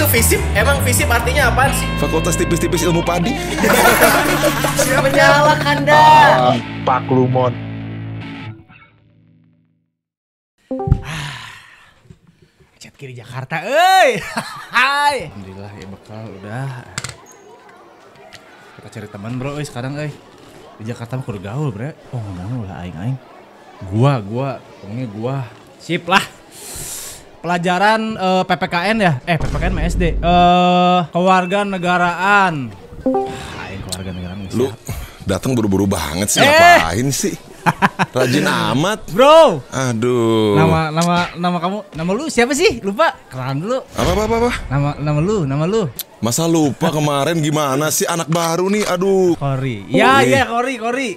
itu visip, emang visip artinya apaan sih? Fakultas tipis-tipis ilmu padi. Menyalahkan dah. Pak Lumon. Chat kiri Jakarta, euy. Hai. Alhamdulillah ya bakal udah. Kita cari teman bro, euy sekarang euy. Di Jakarta mah kudu gaul, Bre. Oh, ngomongnya ulah aing aing. Gua, gua, ngomongnya gua. Sip lah. Pelajaran eh, PPKN ya? Eh, PPKN mah SD. Eh, kewarganegaraan. Ah, aing kewarganegaraan Lu datang buru-buru banget sih, Eh. ngapain sih? Rajin amat. Bro, Aduh. nama nama nama kamu, nama lu siapa sih? Lupa. Kenalan dulu. Apa apa apa? apa? Nama nama lu, nama lu. Masa lupa kemarin gimana sih anak baru nih? Aduh. Kori. Ya, Kori. ya, Kori, Kori.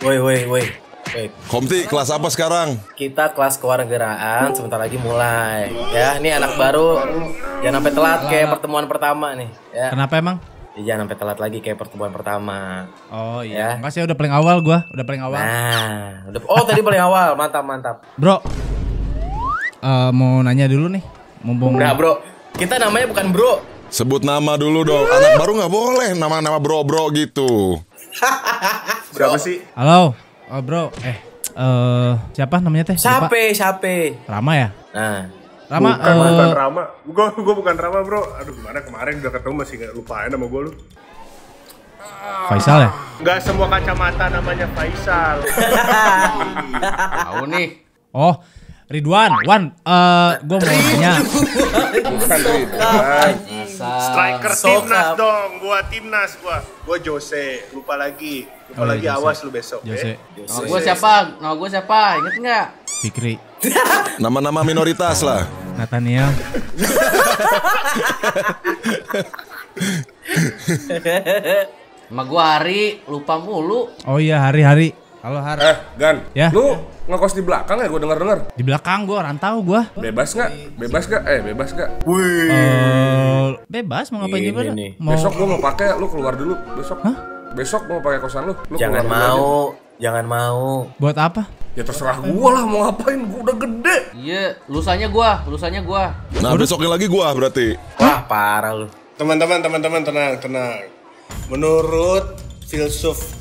Woi, woi, woi. Woi, Komti kelas apa sekarang? kita kelas kewarganegaraan sebentar lagi mulai. Ya, ini anak baru jangan sampai telat kayak pertemuan pertama nih, ya. Kenapa emang? Ya, jangan sampai telat lagi kayak pertemuan pertama. Oh Ya. iya. Enggak sih udah paling awal gua, udah paling awal. Nah, udah Oh, tadi paling awal. Mantap, mantap. Bro. eh, mau nanya dulu nih. Mumpung Nah, Bro, kita namanya bukan Bro. Sebut nama dulu dong. Anak baru nggak boleh nama-nama bro-bro gitu. Siapa sih? Halo. Oh, Bro. Eh, eh siapa namanya teh? Sape, Sape. Rama ya? Nah, Rama bukan, bukan eh Rama. Gue gue bukan Rama bro. Aduh gimana kemarin udah ketemu masih nggak lupain sama gue lu. Faisal ya? Nggak semua kacamata namanya Faisal. Tahu nih. Oh, Ridwan. Wan, eh gua mau nanya. bukan Ridwan. Striker Sokap. timnas dong. Gua timnas gua. Gua Jose. Lupa lagi. Lupa Oh, iya, lagi Jose. awas lu besok. Jose, Ya. Nama gue siapa? Nama gue siapa? Ingat nggak? Fikri, Nama-nama minoritas lah. Nathaniel. Nama gue Hari, lupa mulu. Oh iya, hari-hari. Halo Har. Eh, Gan. Ya. Lu ngekos di belakang ya gue denger-denger. Di belakang gua rantau gua. Bebas nggak? Bebas nggak? Eh, bebas nggak? Eh, bebas mau ngapain juga? nih. Mau Besok gue mau pakai, lu keluar dulu besok. Hah? Besok gue mau pakai kosan lu. Lu jangan dulu aja. mau, jangan mau. buat apa? Ya terserah gue lah mau ngapain. Gue udah gede. Iya, lusanya gue, lusanya gue. Nah besoknya lagi gua berarti. Wah, parah lu. Teman-teman, teman-teman tenang, tenang. Menurut filsuf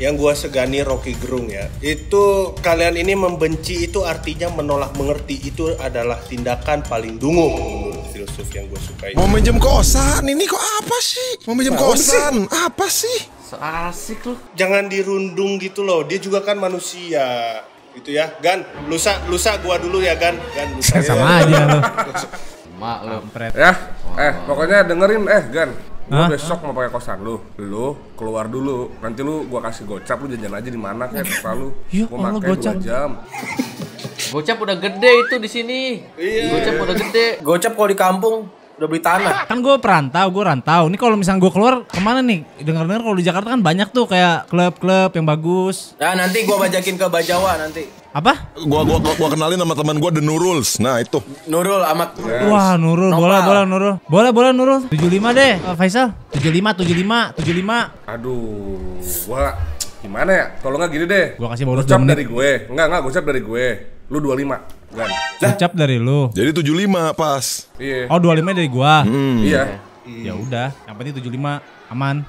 yang gua segani Rocky Gerung ya, itu kalian ini membenci itu artinya menolak mengerti itu adalah tindakan paling dungu menurut filsuf yang gue sukai. Mau minjem kosan ini kok apa sih? Mau minjem kosan apa sih? So asik lu. Jangan dirundung gitu loh, dia juga kan manusia. Gitu ya, Gan. Lusa, lusa gua dulu ya, Gan. Gan, lusa. Sama aja lo. Mak. Kampret. Ya, eh pokoknya dengerin eh Gan. Lu Hah? besok mau pakai kosan lu. Lu keluar dulu. Nanti lu gua kasih gocap lu jajan aja di mana kayak terserah lu. Ya Gua dua gocap. jam. Gocap udah gede itu di sini. Gocap udah gede. Gocap kalau di kampung udah beli tanah. Kan gue perantau, gue rantau. Ini kalau misalnya gue keluar ke mana nih? Dengar-dengar kalau di Jakarta kan banyak tuh kayak klub-klub yang bagus. Nah, nanti gua bajakin ke Bajawa nanti. Apa? Gua gua gua, gua kenalin sama teman gua The Nuruls. Nah itu. Nurul amat. Wah Nurul, Nopal. boleh boleh Nurul. Boleh boleh Nurul. 75 deh, eh, Faisal. 75, 75, 75. Aduh, gua gimana ya? Tolong nggak gini deh. Gua kasih bonus menit. dari gue. Enggak, enggak gocap dari gue. Lu 25. Gan. Ucap dari lu. Jadi 75 pas. Iya. Oh 25 dari gua. Iya. Ya udah, yang penting 75 aman.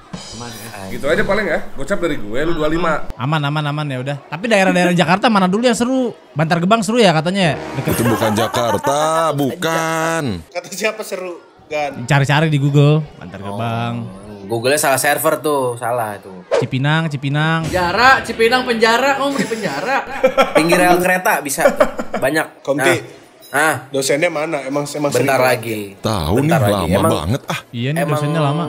Gitu aja paling ya. Gocap dari gue lu 25. Aman aman aman ya udah. Tapi daerah-daerah Jakarta mana dulu yang seru? Bantar Gebang seru ya katanya ya? Deket Itu bukan Jakarta, bukan. Kata siapa seru, Gan? cari-cari di Google, Bantar Gebang. Google-nya salah server tuh, salah itu. Cipinang, Cipinang. Penjara, Cipinang penjara, kamu di penjara. Pinggir rel kereta bisa. Banyak. Komti. Nah, ah, Dosennya mana? Emang emang bentar lagi. Tahu nih lagi. lama Emang- banget ah. Iya nih Emang dosennya lama.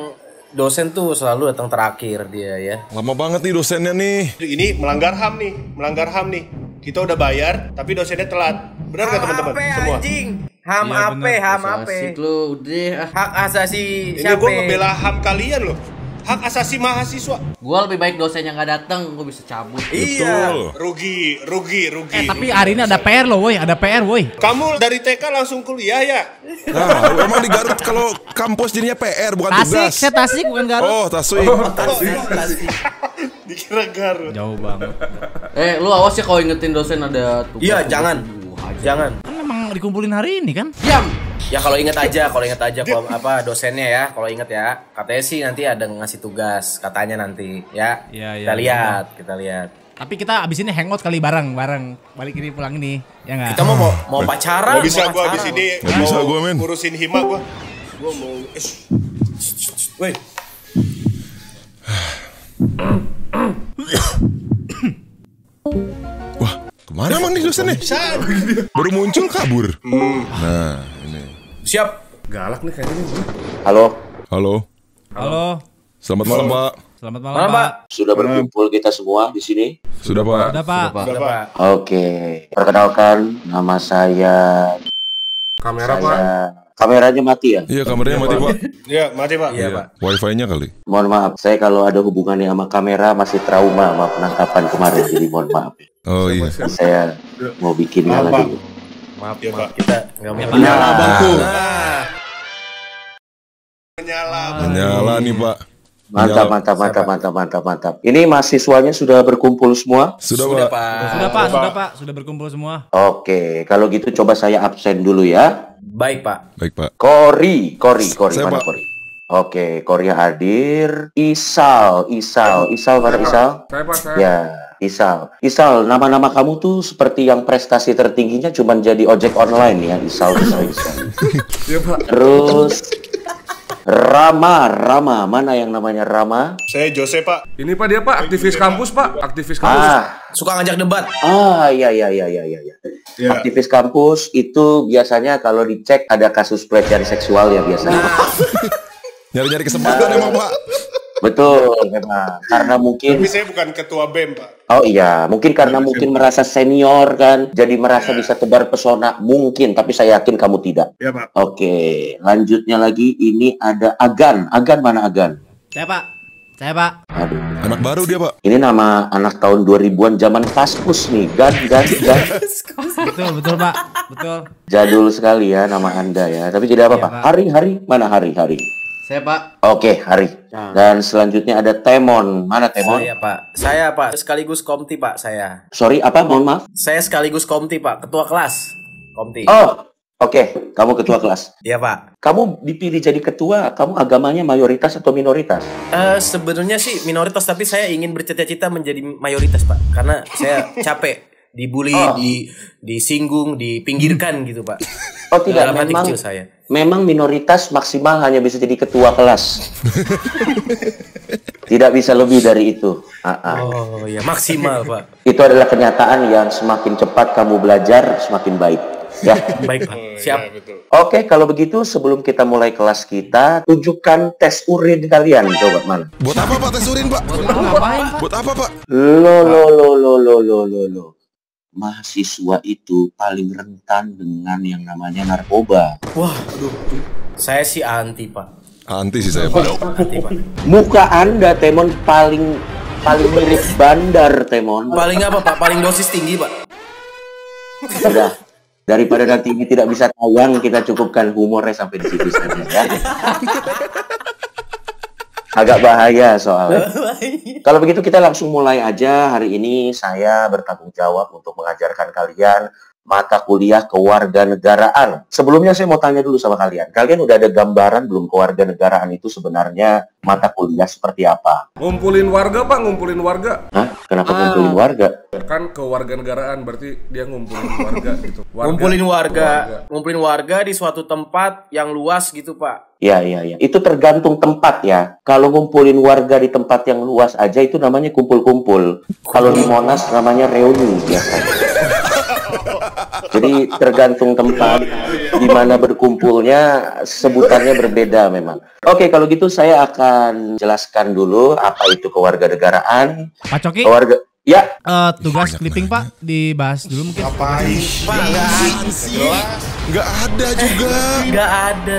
Dosen tuh selalu datang terakhir dia ya. Lama banget nih dosennya nih. Ini melanggar HAM nih, melanggar HAM nih. Kita udah bayar, tapi dosennya telat. Benar nggak teman-teman? Semua. anjing? Ham apa? bener. Ham asik lu, udah. ah. Hak asasi Ini siapa? gue ngebela HAM kalian loh. Hak asasi mahasiswa. Gua lebih baik dosen yang nggak datang, gua bisa cabut. Iya. Betul. Rugi, rugi, rugi. Eh tapi hari ini ada PR loh woi, ada PR woi. Kamu dari TK langsung kuliah ya? Nah, emang di Garut kalau kampus jadinya PR bukan Tasik, tugas. saya Tasik bukan Garut. Oh, Tasik. Dikira Garut. Jauh banget. Eh, lu awas ya kalau ingetin dosen ada tugas. Iya, jangan. Jangan. Kan emang dikumpulin hari ini kan? Diam. Ya kalau inget aja, kalau inget aja kalau apa dosennya ya, kalau inget ya, katanya sih nanti ada ngasih tugas, katanya nanti ya. Iya, iya, kita lihat, kita lihat. Tapi kita abis ini hangout kali bareng, bareng. Balik ini pulang ini, ya nggak? Kita mau mau, mau pacaran, Gak bisa pacaran. abis ini Nggak bisa gua, men. ngurusin hima gua. Gua mau eh, Woi, Wah, ke mana emang nih dosennya? Baru muncul kabur. Nah, ini. Siap. Galak nih kayaknya nih. Halo, Halo. Halo, Selamat malam, Pak. selamat malam, Malam, Pak. Pak. sudah berkumpul kita semua di sini? Sudah, Pak. Udah Pak. Udah, Pak. Oke, perkenalkan nama saya. Kamera pak. Saya kameranya mati ya. Iya, kameranya mati, Pak. ya mati pak. Iya, Pak. Wifi-nya kali. Mohon maaf, saya kalau ada hubungannya sama kamera masih trauma sama penangkapan kemarin, jadi mohon maaf. Oh iya. Saya mau bikin Maaf, dulu. Maaf, Iya, maaf. Pak. Kita nggak mau. Menyala bangku. Nah, Menyala. Menyala nih, Pak. Mantap, mantap, mantap, mantap, mantap, mantap. Ini mahasiswanya sudah berkumpul semua? Sudah, sudah, Pak. Pak. Sudah Pak, sudah Pak, sudah berkumpul semua. Oke, kalau gitu coba saya absen dulu ya. Baik, Pak. Baik, Pak. Kori, Kori, Kori, Saya, mana Pak. Kori? Oke, Kori hadir. Isal, Isal, Isal mana Isal? Saya pak saya. Ya, Isal. Isal, nama-nama kamu tuh seperti yang prestasi tertingginya cuma jadi ojek online ya, Isal, Isal, Isal. Iya pak. Terus Rama, Rama, mana yang namanya Rama? Saya Jose pak. Ini pak dia pak aktivis kampus pak. Aktivis kampus. Ah, Suka ngajak debat. ah, ya, ya, ya, ya, ya, ya. Ya. Aktivis kampus itu biasanya kalau dicek ada kasus pelecehan seksual ya biasanya. Nyari-nyari kesempatan emang, Pak. Betul, memang. Karena mungkin Tapi saya bukan ketua BEM pak. Oh iya, mungkin karena mungkin merasa senior kan, jadi merasa bisa tebar pesona. Mungkin, tapi saya yakin kamu tidak. Ya pak. Oke, lanjutnya lagi ini ada Agan. Agan mana Agan? Saya Pak. Saya Pak. Aduh. Anak baru dia, Pak. Ini nama anak tahun 2000-an zaman Paskus nih. Gan, gan, gan. Betul, betul Pak. Betul. Jadul sekali ya nama Anda ya. Tapi tidak apa-apa. Iya, Pak. hari, hari, mana hari, hari? Saya Pak. Oke, hari. Dan selanjutnya ada Temon. Mana Temon? Saya, Pak. Saya, Pak. Sekaligus komti, Pak, saya. Sorry, apa? Mohon maaf. Saya sekaligus komti, Pak. Ketua kelas. Komti. Oh, oke. Kamu ketua kelas. Iya, Pak. Kamu dipilih jadi ketua, kamu agamanya mayoritas atau minoritas? Eh, sebenarnya sih minoritas tapi saya ingin bercita-cita menjadi mayoritas, Pak. Karena saya capek dibully, Oh. di disinggung, dipinggirkan gitu, Pak. Oh tidak, Dalam hati memang kecil saya. Memang minoritas maksimal hanya bisa jadi ketua kelas. tidak bisa lebih dari itu. Ah, ah. Oh, ya maksimal, Pak. Itu adalah kenyataan yang semakin cepat kamu belajar, semakin baik. Ya. Baik, Pak. Siap. Ya, betul. Oke, kalau begitu sebelum kita mulai kelas kita, tunjukkan tes urin kalian. Coba mana? Buat apa, Pak, tes urin, Pak? Ngapain Pak? Buat apa, Pak? Lo lo lo lo lo lo lo lo. Mahasiswa itu paling rentan dengan yang namanya narkoba. Wah, aduh. Saya sih anti, Pak. Anti sih saya, Pak. Anti, Pak. Muka Anda, Temon, paling paling mirip bandar, Temon. Paling apa, Pak? Paling dosis tinggi, Pak. Sudah. Daripada nanti ini tidak bisa tayang, kita cukupkan humornya sampai di situ saja ya. Agak bahaya soalnya. Kalau begitu kita langsung mulai aja. Hari ini saya bertanggung jawab untuk mengajarkan kalian mata kuliah kewarganegaraan. Sebelumnya saya mau tanya dulu sama kalian. Kalian udah ada gambaran belum kewarganegaraan itu sebenarnya mata kuliah seperti apa? Ngumpulin warga pak, ngumpulin warga. Hah? Kenapa ngumpulin warga? Kan kewarganegaraan berarti dia ngumpulin warga gitu. Warga, ngumpulin warga, keluarga. ngumpulin warga di suatu tempat yang luas gitu, Pak. Ya, ya, ya. Itu tergantung tempat ya. Kalau ngumpulin warga di tempat yang luas aja itu namanya kumpul-kumpul. Kalau di Monas namanya reuni biasanya. Jadi tergantung tempat di mana berkumpulnya sebutannya berbeda memang. Oke, kalau gitu saya akan jelaskan dulu apa itu kewarganegaraan. Pak Coki, Keluarga Ya, eh, tugas clipping Pak dibahas dulu mungkin. Ngapain? Pak, nggak ada. Juga. Nggak ada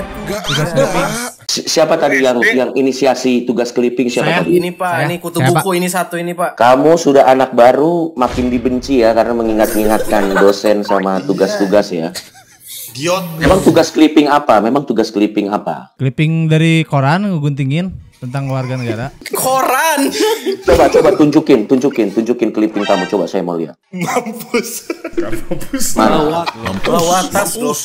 Pak. si- siapa tadi yang yang inisiasi tugas clipping siapa Saya. tadi? Ini, Pak. Saya- Ini kutu saya, buku ini satu ini, Pak. Kamu sudah anak baru makin dibenci ya karena mengingat-ingatkan dosen sama tugas-tugas ya. Giot. Memang tugas clipping apa? Memang tugas clipping apa? Clipping dari koran ngeguntingin. Tentang warga negara? Koran. Coba coba tunjukin, tunjukin, tunjukin clipping kamu. Coba saya mau lihat. Mampus. Mana? Bawa tas loh.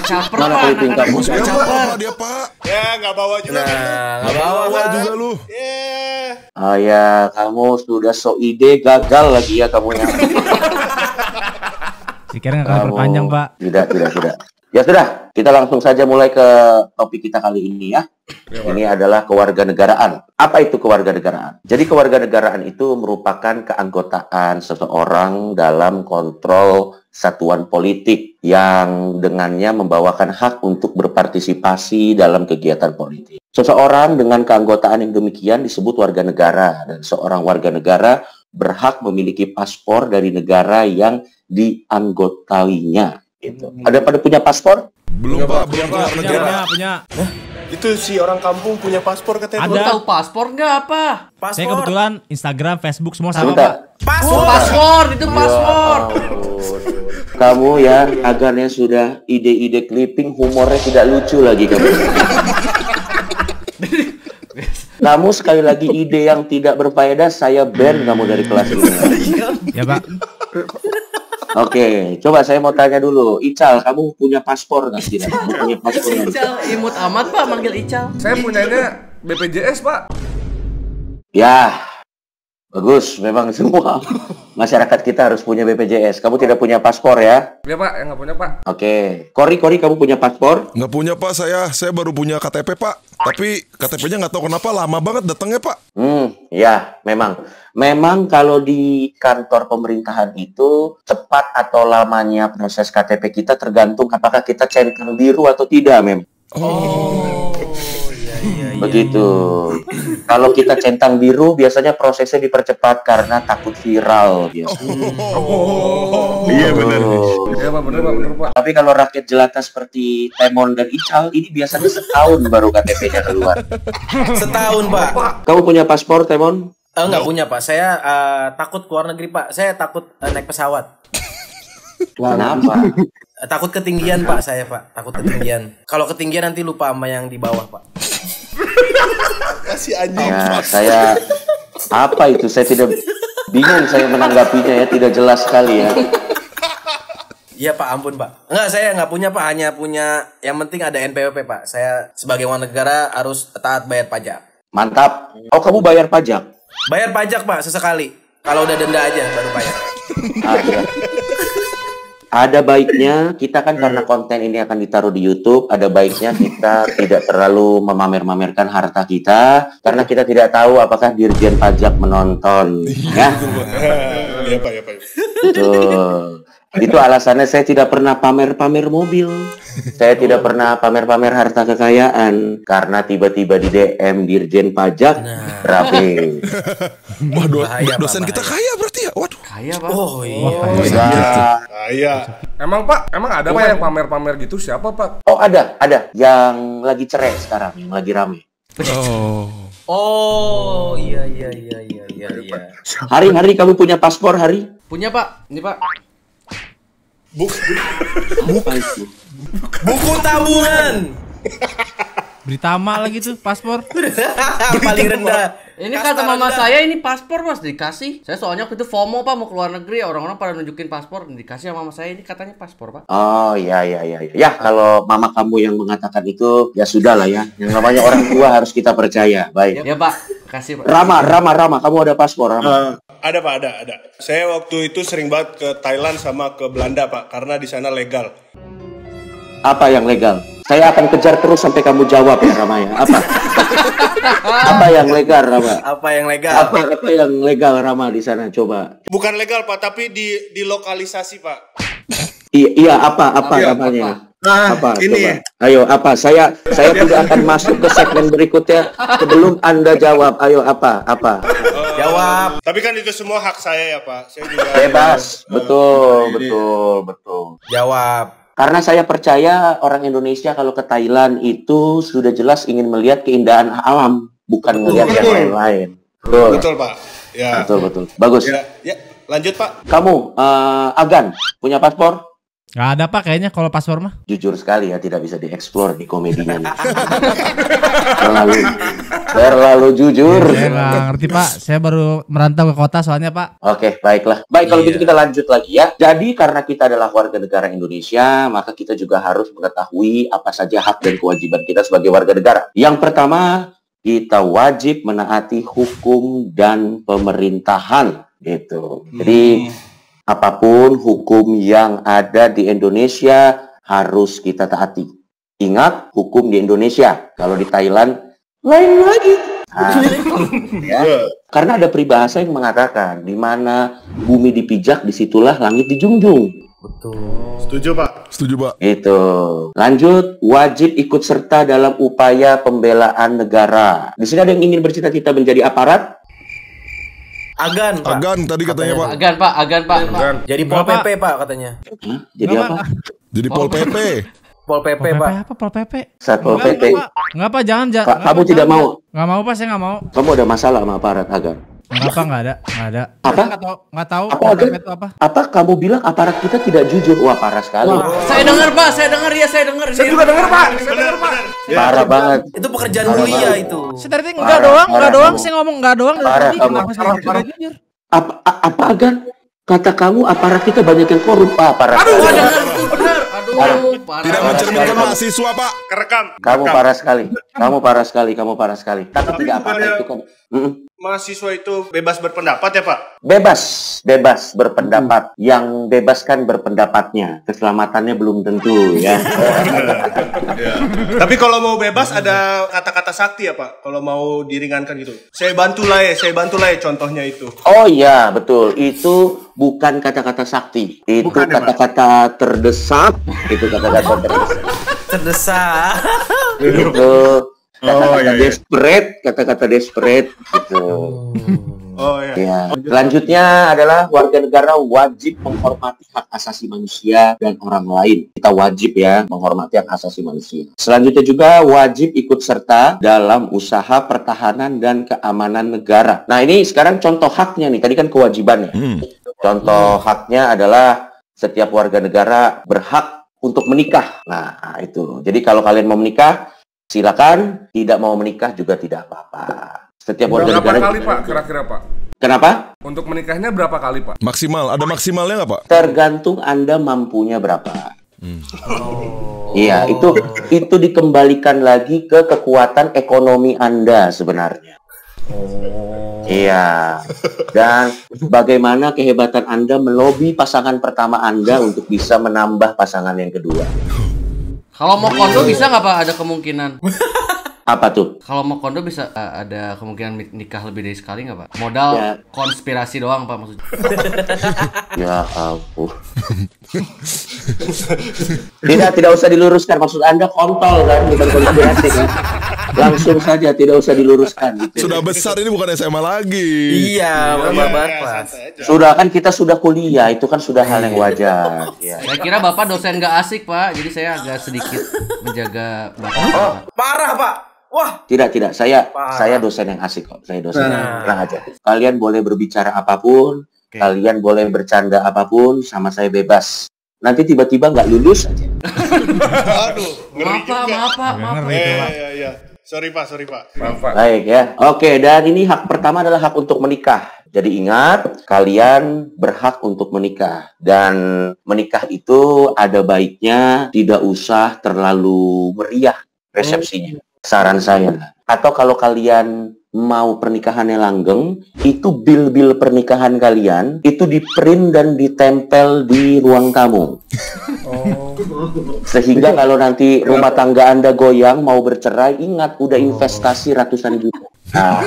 Kacaper Mana clipping kamu? Pak, dia pak. Ya nggak bawa juga. Nah, nggak bawa Bawa juga lu. Eh. Ah ya, kamu sudah so ide gagal lagi ya kamu ya. Nggak akan perpanjang, Pak. Tidak, tidak, tidak. Ya sudah, kita langsung saja mulai ke topik kita kali ini ya. Ini adalah kewarganegaraan. Apa itu kewarganegaraan? Jadi kewarganegaraan itu merupakan keanggotaan seseorang dalam kontrol satuan politik yang dengannya membawakan hak untuk berpartisipasi dalam kegiatan politik. Seseorang dengan keanggotaan yang demikian disebut warga negara dan seorang warga negara berhak memiliki paspor dari negara yang dianggotainya. Gitu. Ada pada punya paspor? Belum pak, belum keluar Punya, negara. punya, punya. Itu si orang kampung punya paspor katanya. Ada. Lu tahu paspor nggak apa? Paspor. Saya kebetulan Instagram, Facebook semua sama. Pak. Oh, paspor, itu paspor. Ya. Kamu ya agarnya sudah ide-ide clipping humornya tidak lucu lagi kamu. kamu sekali lagi ide yang tidak berfaedah saya ban kamu dari kelas ini. Ya, Pak. Oke, coba saya mau tanya dulu, Ical, kamu punya paspor nggak sih? Kamu punya paspor nggak? Ical, imut amat pak manggil Ical. Saya punyanya BPJS pak. Ya, bagus. Memang semua masyarakat kita harus punya BPJS. Kamu tidak punya paspor ya? Dia pak yang nggak punya pak. Oke, Kori, Kori, kamu punya paspor? Nggak punya pak saya, saya baru punya KTP pak. Tapi KTP-nya nggak tahu kenapa lama banget datangnya pak. Hmm, ya, memang. Memang kalau di kantor pemerintahan itu cepat atau lamanya proses KTP kita tergantung apakah kita centang biru atau tidak, mem. Oh, iya iya iya. Begitu. Kalau kita centang biru biasanya prosesnya dipercepat karena takut viral biasanya. Iya benar. Oh. Iya pak bener pak bener pak. Tapi kalau rakyat jelata seperti Temon dan Ical ini biasanya setahun baru KTP-nya keluar. Setahun pak. Kamu punya paspor, Temon? Eh, nggak punya pak. Saya eh, takut keluar negeri pak. Saya takut eh, naik pesawat. Kenapa? Takut ketinggian pak saya pak. Takut ketinggian. Kalau ketinggian nanti lupa sama yang di bawah pak. Kasih anjing. Ya, saya apa itu? Saya tidak bingung saya menanggapinya ya, tidak jelas sekali ya. Iya pak, ampun pak. Enggak, saya nggak punya pak. Hanya punya yang penting ada NPWP pak. Saya sebagai warga negara harus taat bayar pajak. Mantap. Oh, kamu bayar pajak? Bayar pajak pak sesekali. Kalau udah denda aja baru bayar. Ah, iya. Ada baiknya kita kan karena konten ini akan ditaruh di YouTube, ada baiknya kita tidak terlalu memamer-mamerkan harta kita karena kita tidak tahu apakah Dirjen Pajak menonton, ya. Iya pak, ya pak. Betul. Itu alasannya saya tidak pernah pamer-pamer mobil. Saya tidak pernah pamer-pamer harta kekayaan karena tiba-tiba di DM Dirjen Pajak rapi. Wah, do- dosen kita kaya berarti ya. Waduh. Kaya pak. Oh iya. Enggak. Iya. Emang pak, emang ada pak yang pamer-pamer gitu siapa pak? Oh ada, ada yang lagi cerai sekarang, yang lagi rame. Oh. Oh iya iya iya iya iya. iya. Hari-hari kamu punya paspor hari? Punya pak, ini pak. Apa itu? Buku tabungan. Britama lagi tuh paspor. Paling rendah. Ini kata mama saya ini paspor mas dikasih. Saya soalnya waktu itu FOMO pak mau keluar negeri orang-orang pada nunjukin paspor dikasih sama mama saya ini katanya paspor pak. Oh iya iya iya. iya. Ya kalau mama kamu yang mengatakan itu ya sudah lah ya. Yang namanya orang tua harus kita percaya. Baik. Ya pak, kasih pak. Rama, Rama, Rama, kamu ada paspor Rama? Ada pak, ada, ada. Saya waktu itu sering banget ke Thailand sama ke Belanda pak, karena di sana legal. Apa yang legal? Saya akan kejar terus sampai kamu jawab ya Rama ya. Apa? apa yang legal Rama? Apa yang legal? Apa apa yang legal Rama di sana coba? Bukan legal pak, tapi di di lokalisasi pak. Iya, iya apa apa Iya, namanya? Nah, apa ini. coba? Ayo apa? Saya saya tidak akan masuk ke segmen berikutnya sebelum Anda jawab. Ayo apa? Apa? Jawab. Tapi kan itu semua hak saya ya pak. Saya juga Bebas. Betul, betul, betul. Jawab. Karena saya percaya orang Indonesia kalau ke Thailand itu sudah jelas ingin melihat keindahan alam, bukan melihat yang lain-lain. Betul, Betul pak. Ya. betul, betul. Bagus. Ya, ya. Lanjut pak. Kamu, eh, Agan, punya paspor? Nggak ada pak kayaknya kalau paspor mah. Jujur sekali ya tidak bisa dieksplor di komedinya. terlalu terlalu jujur. Saya nggak ngerti pak. Saya baru merantau ke kota soalnya pak. Oke, baiklah. Baik, kalau gitu kita lanjut lagi ya. Jadi karena kita adalah warga negara Indonesia, maka kita juga harus mengetahui apa saja hak dan kewajiban kita sebagai warga negara. Yang pertama, kita wajib menaati hukum dan pemerintahan gitu. Jadi apa pun hukum yang ada di Indonesia harus kita taati. Ingat, hukum di Indonesia. Kalau di Thailand, lain lagi. Nah, ya. Karena ada peribahasa yang mengatakan, di mana bumi dipijak, di situlah langit dijunjung. Setuju Pak. Setuju, Pak. Itu. Lanjut, wajib ikut serta dalam upaya pembelaan negara. Di sini ada yang ingin bercita-cita menjadi aparat? Agan, Pak. Agan tadi katanya, Pak. Agan pak, agan pak. Kan. Jadi Pol. PP, Pak, katanya. Hah? Jadi Nggak, apa? Pak. Jadi Pol PP. Pol PP, Pol PP Pak. apa? Pol PP? Satpol PP. nggak, Pak. Nggak pak, jangan jangan. Pak, kamu Pak, tidak mau? Nggak mau pak, saya nggak mau. Kamu ada masalah sama aparat Agan? Nggak pak, nggak ada, nggak ada. Apa? Saya Nggak tahu, nggak tahu. Apa, Pol? PP itu apa? Apa kamu bilang aparat kita tidak jujur? Wah, parah sekali. Saya dengar pak, saya dengar ya, saya dengar. Saya juga dengar pak. Parah banget. Itu pekerjaan mulia itu. Saya tadi Parah, nggak doang, nggak parah, doang. Saya ngomong nggak doang. dari Parah, tadi. kamu. Kenapa saya tidak jujur? Apa, apa Agan? Kata kamu aparat kita banyak yang korup, Pak. Parah Aduh, sekali. saya dengar. Aduh, parah. Tidak Parah mencerminkan sekali. mahasiswa, Pak. Kerekam. Kamu parah sekali. Kamu parah sekali. Kamu parah sekali. Tapi, Tapi tidak apa-apa itu kan. Mahasiswa itu bebas berpendapat ya Pak? Bebas, bebas berpendapat. Yang bebas kan berpendapatnya. Keselamatannya belum tentu ya. Tapi kalau mau bebas ada kata-kata sakti ya Pak? Kalau mau diringankan gitu. Saya bantu lah ya, saya bantu lah ya contohnya itu. Oh iya, betul. Itu bukan kata-kata sakti. Itu Bukan ya, kata-kata terdesak. Itu kata-kata terdesak. Terdesak. itu kata-kata iya, iya. desperate, kata-kata desperate gitu. Oh iya. Ya. Selanjutnya adalah warga negara wajib menghormati hak asasi manusia dan orang lain. Kita wajib ya menghormati hak asasi manusia. Selanjutnya juga wajib ikut serta dalam usaha pertahanan dan keamanan negara. Nah ini sekarang contoh haknya nih. Tadi kan kewajibannya. Hmm. Contoh haknya adalah setiap warga negara berhak untuk menikah. Nah itu. Jadi kalau kalian mau menikah, silakan. Tidak mau menikah juga tidak apa-apa. Setiap warga Berapa negara. kali Pak kira-kira Pak? Kenapa? Untuk menikahnya berapa kali Pak? Maksimal. Ada maksimalnya nggak, Pak? tergantung Anda mampunya berapa. Iya, itu itu dikembalikan lagi ke kekuatan ekonomi Anda sebenarnya. Iya. Dan bagaimana kehebatan Anda melobi pasangan pertama Anda untuk bisa menambah pasangan yang kedua. Kalau mau kondo bisa nggak pak? Ada kemungkinan. Apa tuh? Kalau mau kondo bisa eh, ada kemungkinan nikah lebih dari sekali nggak pak? Modal Ya. konspirasi doang pak maksudnya. Ya ampun. tidak, tidak usah diluruskan. Maksud Anda kontol kan, bukan konspirasi kan? Langsung saja, tidak usah diluruskan. Gitu. Sudah besar ini bukan SMA lagi. Iya, Bapak Iya, iya, Mas. santai aja. Sudah kan kita sudah kuliah, itu kan sudah hal yang wajar. Ya. Saya kira bapak dosen nggak asik pak, jadi saya agak sedikit menjaga bapak. Pak. Parah, Pak. Wah, Tidak, tidak. Saya Parah. saya dosen yang asik kok. Saya dosen yang Nah. tenang aja. Kalian boleh berbicara apa pun, Oke. kalian boleh bercanda apa pun, sama saya bebas. Nanti tiba-tiba nggak lulus aja. Aduh, ngeri Maaf pak, juga. maaf pak, maaf. Ngeri Iya, itu, Pak. Sorry Pak, sorry Pak. Maaf Pak. Baik ya. Oke, dan ini hak pertama adalah hak untuk menikah. Jadi ingat, kalian berhak untuk menikah. Dan menikah itu ada baiknya tidak usah terlalu meriah resepsinya. Saran saya. Atau kalau kalian mau pernikahannya langgeng, itu bil-bil pernikahan kalian itu di print dan ditempel di ruang tamu. Sehingga kalau nanti rumah tangga Anda goyang mau bercerai, ingat udah investasi ratusan juta. Nah,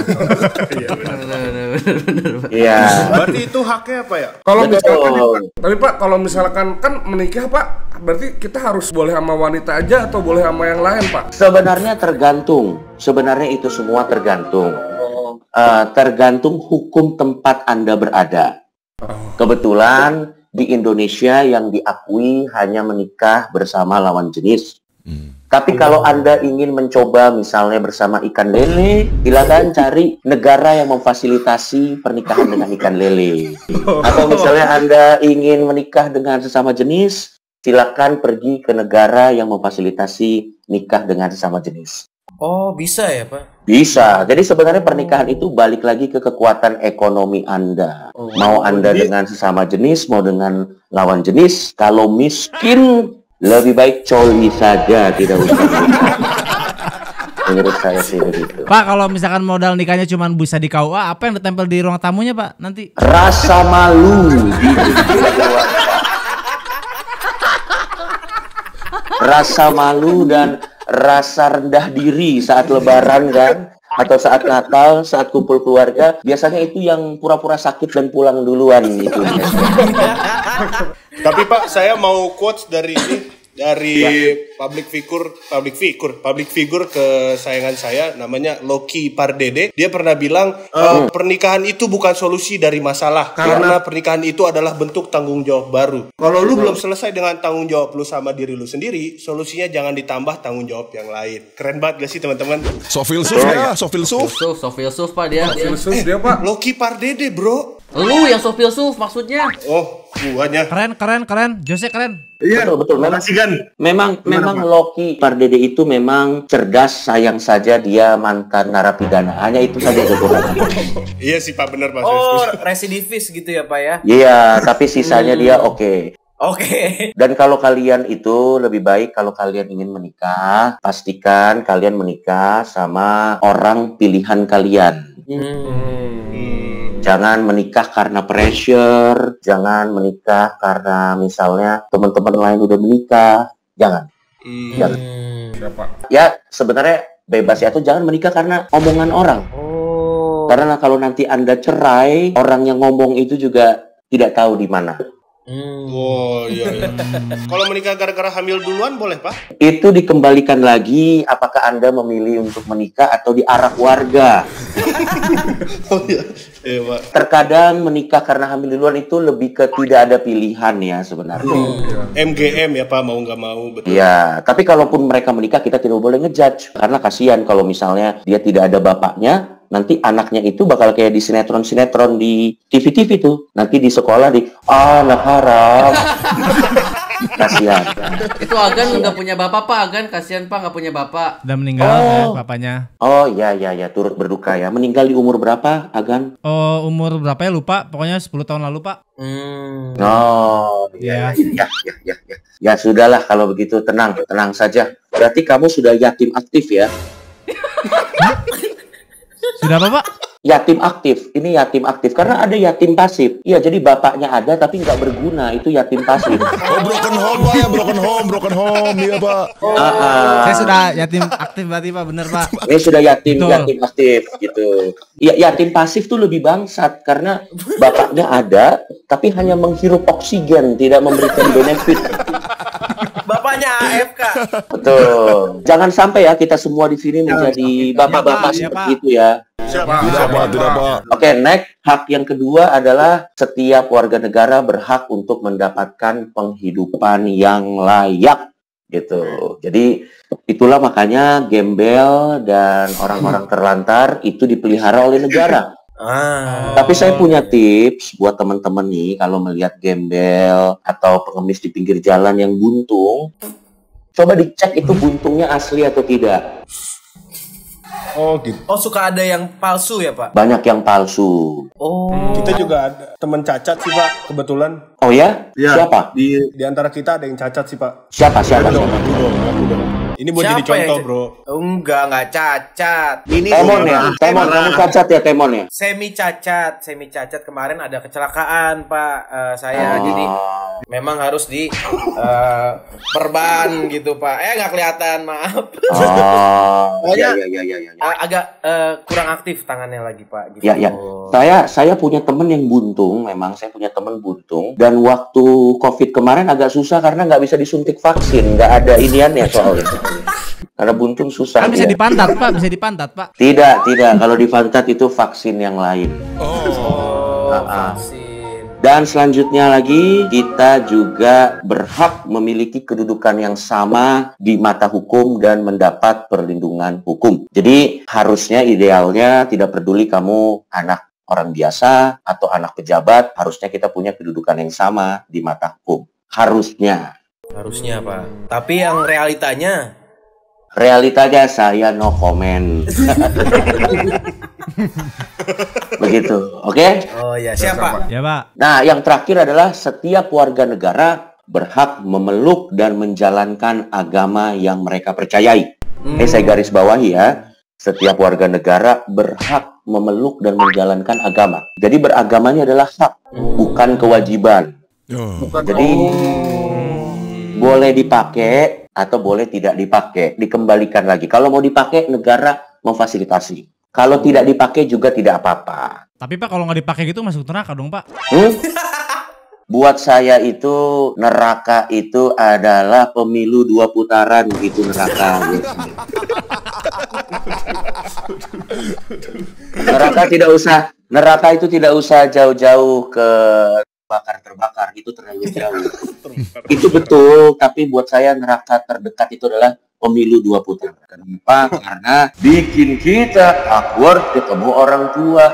iya. Berarti itu haknya apa ya? Kalau misalkan tapi Pak kalau misalkan kan menikah Pak, berarti kita harus boleh sama wanita aja atau boleh sama yang lain Pak? Sebenarnya tergantung. Sebenarnya itu semua tergantung. Eh, tergantung hukum tempat Anda berada. Kebetulan di Indonesia yang diakui hanya menikah bersama lawan jenis. Tapi kalau Anda ingin mencoba misalnya bersama ikan lele, silakan cari negara yang memfasilitasi pernikahan dengan ikan lele. Atau misalnya Anda ingin menikah dengan sesama jenis, silakan pergi ke negara yang memfasilitasi nikah dengan sesama jenis. Oh, bisa ya, Pak? Bisa. Jadi sebenarnya pernikahan itu balik lagi ke kekuatan ekonomi Anda. Mau Anda dengan sesama jenis, mau dengan lawan jenis. Kalau miskin, lebih baik coli saja, tidak usah. Menurut saya sih begitu. Pak kalau misalkan modal nikahnya cuma bisa di KUA, apa yang ditempel di ruang tamunya Pak nanti? Rasa malu Rasa malu dan rasa rendah diri saat lebaran kan atau saat Natal, saat kumpul keluarga, biasanya itu yang pura-pura sakit dan pulang duluan gitu. Tapi Pak, saya mau quotes dari ini dari public figure, public figure, public figure kesayangan saya namanya Loki Pardede. Dia pernah bilang eh, pernikahan itu bukan solusi dari masalah karena pernikahan itu adalah bentuk tanggung jawab baru. Kalau lu belum selesai dengan tanggung jawab lu sama diri lu sendiri, solusinya jangan ditambah tanggung jawab yang lain. Keren banget gak sih teman-teman? So filsuf ya, so filsuf. Filsuf, so filsuf pak dia. Filsuf dia pak. Loki Pardede, Bro. Lu yang so filsuf maksudnya. Oh, guanya. Keren keren keren, Jose keren. Iya. Betul betul memang kan. memang memang Loki Pardede itu memang cerdas sayang saja dia mantan narapidana hanya itu saja kekurangan. Iya sih Pak, bener Pak. Oh, residivis gitu ya, Pak ya? Iya tapi sisanya dia oke. Oke. Dan kalau kalian itu lebih baik kalau kalian ingin menikah, pastikan kalian menikah sama orang pilihan kalian. Jangan menikah karena pressure, jangan menikah karena misalnya teman-teman lain udah menikah, jangan. Hmm. Jangan. Siapa? Ya sebenarnya bebas ya, atau jangan menikah karena omongan orang. Oh. Karena kalau nanti Anda cerai, orang yang ngomong itu juga tidak tahu di mana. Hmm. Oh iya iya. Kalau menikah gara-gara hamil duluan boleh Pak? Itu dikembalikan lagi apakah Anda memilih untuk menikah atau diarak warga. Oh iya. Iya Pak. Terkadang menikah karena hamil duluan itu lebih ke tidak ada pilihan ya sebenarnya. MGM ya Pak mau nggak mau betul. Iya, tapi kalaupun mereka menikah kita tidak boleh ngejudge karena kasihan kalau misalnya dia tidak ada bapaknya, nanti anaknya itu bakal kayak di sinetron-sinetron di TV-TV tuh. Nanti di sekolah di "Ah, anak haram. kasihan. Itu Agan nggak punya bapak pak. Agan kasihan pak nggak punya bapak. Udah meninggal Oh. ya bapaknya. Oh iya iya ya turut berduka ya. Meninggal di umur berapa, Agan? Oh umur berapa ya lupa? Pokoknya 10 tahun lalu Pak. Hmm. Oh, Ya. iya, ya, ya, ya, ya. Ya sudahlah kalau begitu tenang, tenang saja. Berarti kamu sudah yatim aktif ya? Sudah apa Pak? Yatim aktif, ini yatim aktif karena ada yatim pasif. Iya, jadi bapaknya ada tapi nggak berguna, itu yatim pasif. Oh broken home pak ya, broken home, broken home, iya pak. Ah, ah. Saya sudah yatim aktif berarti Pak, bener Pak. Ini sudah yatim, Betul. yatim aktif gitu. Ya, yatim pasif tuh lebih bangsat karena bapaknya ada tapi hanya menghirup oksigen, tidak memberikan benefit. Bapaknya AFK. Betul. Jangan sampai ya kita semua di sini menjadi bapak-bapak Iya, seperti itu ya. Tidak pak, tidak pak. Oke, next hak yang kedua adalah setiap warga negara berhak untuk mendapatkan penghidupan yang layak gitu. Jadi itulah makanya gembel dan orang-orang terlantar itu dipelihara oleh negara. Ah. Tapi saya punya tips buat teman-teman nih kalau melihat gembel atau pengemis di pinggir jalan yang buntung, coba dicek itu buntungnya asli atau tidak. Oh gitu. Oh, suka ada yang palsu ya, Pak? Banyak yang palsu. Oh. Kita juga ada teman cacat sih Pak kebetulan. Oh ya? Iya. Siapa? Di di antara kita ada yang cacat sih Pak. Siapa? Siapa? Aku dong, siapa? aku dong, aku dong. Ini buat jadi Siapa yang contoh bro. Enggak, enggak cacat. Ini Temon ya? Temon, kamu cacat ya Temon ya? Semi cacat, semi cacat kemarin ada kecelakaan, Pak. Eh, saya jadi memang harus di eh, perban gitu, Pak. Eh nggak kelihatan, maaf. Oh, ya, ya, ya, ya, ya. A- agak eh, kurang aktif tangannya lagi, Pak. Gitu. Ya, ya. Saya saya punya temen yang buntung, memang saya punya temen buntung. Dan waktu COVID kemarin agak susah karena nggak bisa disuntik vaksin, nggak ada iniannya soalnya. Karena buntung susah. Kan bisa dia. dipantat Pak, bisa dipantat Pak. Tidak, tidak. Kalau di Fantat itu vaksin yang lain. Oh, ah. vaksin. Dan selanjutnya lagi, kita juga berhak memiliki kedudukan yang sama di mata hukum dan mendapat perlindungan hukum. Jadi harusnya idealnya tidak peduli kamu anak orang biasa atau anak pejabat, harusnya kita punya kedudukan yang sama di mata hukum. Harusnya. Harusnya Pak. Tapi yang realitanya Realitanya saya no comment. Begitu, oke? Oh ya, siapa? Ya, Pak. Nah, yang terakhir adalah setiap warga negara berhak memeluk dan menjalankan agama yang mereka percayai. Eh, saya garis bawahi ya. Setiap warga negara berhak memeluk dan menjalankan agama. Jadi beragamanya adalah hak, bukan kewajiban. Oh. Jadi boleh dipakai atau boleh tidak dipakai, dikembalikan lagi. Kalau mau dipakai, negara memfasilitasi. Kalau tidak dipakai juga tidak apa-apa. Tapi Pak kalau nggak dipakai gitu masuk neraka dong, Pak. Hmm? Buat saya itu neraka itu adalah pemilu dua putaran itu neraka. neraka tidak usah, neraka itu tidak usah jauh-jauh ke bakar terbakar itu terlalu jauh. itu betul, tapi buat saya neraka terdekat itu adalah pemilu dua putaran. Kenapa? Karena bikin kita awkward ketemu orang tua.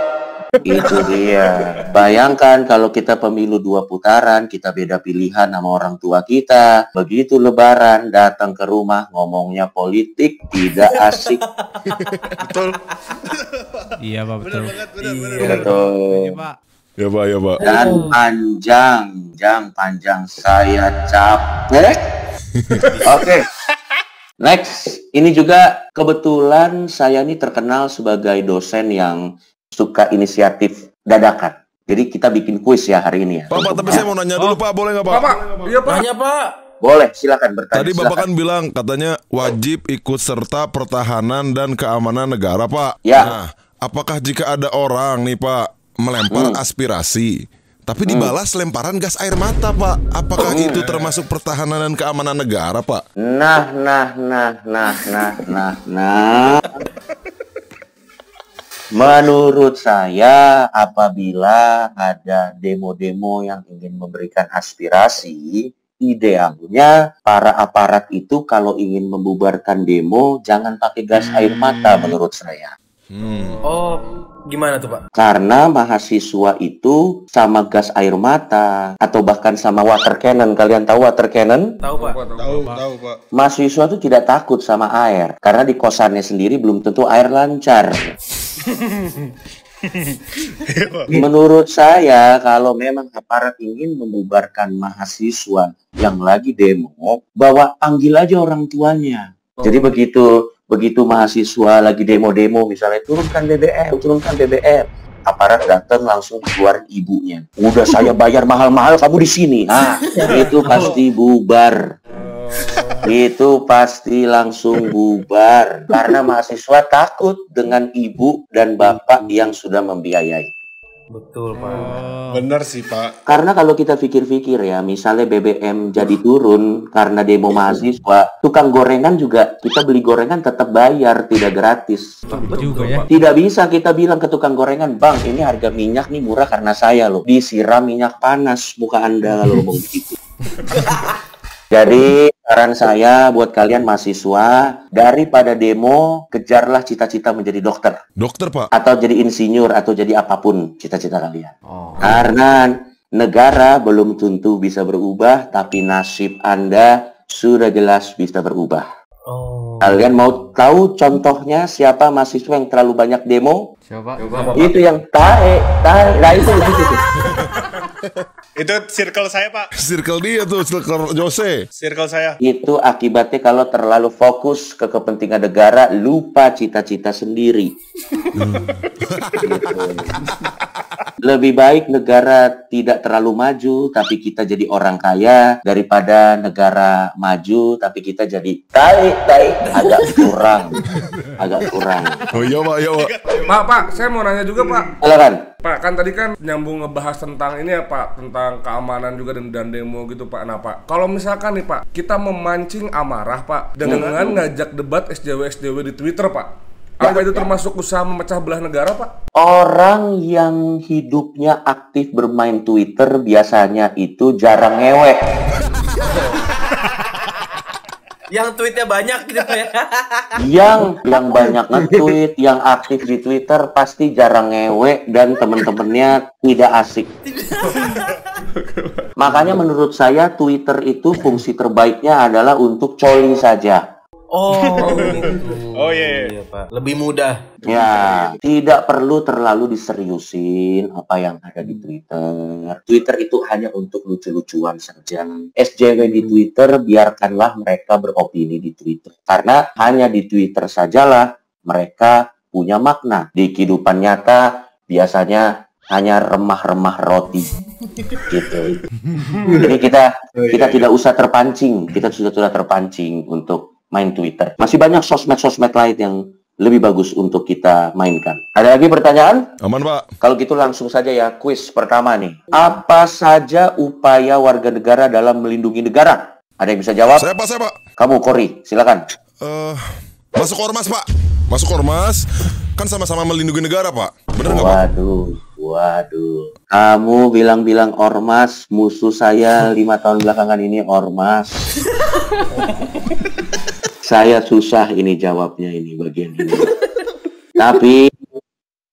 Itu dia. Bayangkan kalau kita pemilu dua putaran, kita beda pilihan sama orang tua kita. Begitu lebaran, datang ke rumah ngomongnya politik, tidak asik. Betul. Iya, Pak, betul. Betul. Iya, Pak. Ya pak, ya pak. Dan panjang, jang panjang saya capek. Oke. Next, ini juga kebetulan saya ini terkenal sebagai dosen yang suka inisiatif dadakan. Jadi kita bikin kuis ya hari ini ya. Pak, pak, tapi saya mau nanya dulu pak, boleh nggak pak? Pak, Pak. Iya, Pak. Nanya Pak. Boleh, silakan bertanya. Tadi bapak silakan. kan bilang katanya wajib ikut serta pertahanan dan keamanan negara pak. Ya. Nah, apakah jika ada orang nih pak melempar Hmm. aspirasi, tapi dibalas lemparan gas air mata pak, apakah Hmm. itu termasuk pertahanan dan keamanan negara pak? Nah, nah, nah, nah, nah, nah, nah. Menurut saya, apabila ada demo-demo yang ingin memberikan aspirasi, idealnya para aparat itu kalau ingin membubarkan demo, jangan pakai gas air mata menurut saya. Hmm. Oh, gimana tuh Pak? Karena mahasiswa itu sama gas air mata atau bahkan sama water cannon. Kalian tahu water cannon? Tahu Pak? Tahu, tahu, Pak. Mahasiswa itu tidak takut sama air karena di kosannya sendiri belum tentu air lancar. Menurut saya kalau memang aparat ingin membubarkan mahasiswa yang lagi demo, bawa panggil aja orang tuanya. Jadi begitu begitu mahasiswa lagi demo-demo misalnya turunkan BBM, turunkan BBM, aparat datang langsung keluarin ibunya. Udah saya bayar mahal-mahal kamu di sini. Ah, itu pasti bubar. Itu pasti langsung bubar karena mahasiswa takut dengan ibu dan bapak yang sudah membiayai. Betul Pak. Bener sih, Pak. Karena kalau kita pikir-pikir ya, misalnya BBM jadi turun karena demo mahasiswa, tukang gorengan juga kita beli gorengan tetap bayar, tidak gratis. Betul juga ya. Tidak bisa kita bilang ke tukang gorengan, Bang, ini harga minyak nih murah karena saya loh. Disiram minyak panas muka Anda kalau ngomong begitu. Jadi saran saya buat kalian mahasiswa, daripada demo, kejarlah cita-cita menjadi dokter Dokter pak, atau jadi insinyur atau jadi apa pun cita-cita kalian. Oh. Karena negara belum tentu bisa berubah, tapi nasib Anda sudah jelas bisa berubah. Oh. Kalian mau tahu contohnya siapa mahasiswa yang terlalu banyak demo? Siapa? Itu yang tae, tae. Nah itu itu. circle saya, Pak. circle dia tuh, circle Jose. Circle saya. Itu akibatnya kalau terlalu fokus ke kepentingan negara, lupa cita-cita sendiri. Gitu. Lebih baik negara tidak terlalu maju, tapi kita jadi orang kaya daripada negara maju, tapi kita jadi taik taik agak kurang, agak kurang. Oh iya pak, iya pak. Pak, Pak, saya mau nanya juga, Pak. Silakan. Pak, kan tadi kan nyambung ngebahas tentang ini ya, Pak, tentang keamanan juga dan, dan demo gitu, Pak. Nah, Pak, kalau misalkan nih, Pak, kita memancing amarah, Pak, dengan ngajak debat SJW-SJW di Twitter, Pak. Apa itu termasuk usaha memecah belah negara, Pak? Orang yang hidupnya aktif bermain Twitter biasanya itu jarang ngewek. Yang tweetnya banyak gitu ya. Yang yang banyak nge-tweet, yang aktif di Twitter pasti jarang ngewek dan temen-temennya tidak asik. Makanya menurut saya Twitter itu fungsi terbaiknya adalah untuk coli saja. Oh, gitu. Oh, iya, iya, Pak. Lebih mudah. Ya, tidak perlu terlalu diseriusin apa yang ada di Twitter. Twitter itu hanya untuk lucu-lucuan saja. SJW di Twitter biarkanlah mereka beropini di Twitter. Karena hanya di Twitter sajalah mereka punya makna. Di kehidupan nyata biasanya hanya remah-remah roti gitu. Jadi kita kita tidak usah terpancing, kita sudah sudah terpancing untuk main Twitter. Masih banyak sosmed-sosmed lain yang lebih bagus untuk kita mainkan. Ada lagi pertanyaan? Aman, Pak. Kalau gitu langsung saja ya kuis pertama nih. Apa saja upaya warga negara dalam melindungi negara? Ada yang bisa jawab? Saya, Pak, saya, Pak. Kamu Kori, silakan. Eh, masuk ormas, Pak. Masuk ormas, kan sama-sama melindungi negara, Pak. Bener nggak, Pak? Waduh, waduh. Kamu bilang-bilang ormas, musuh saya lima tahun belakangan ini ormas. saya susah ini jawabnya ini bagian ini. Tapi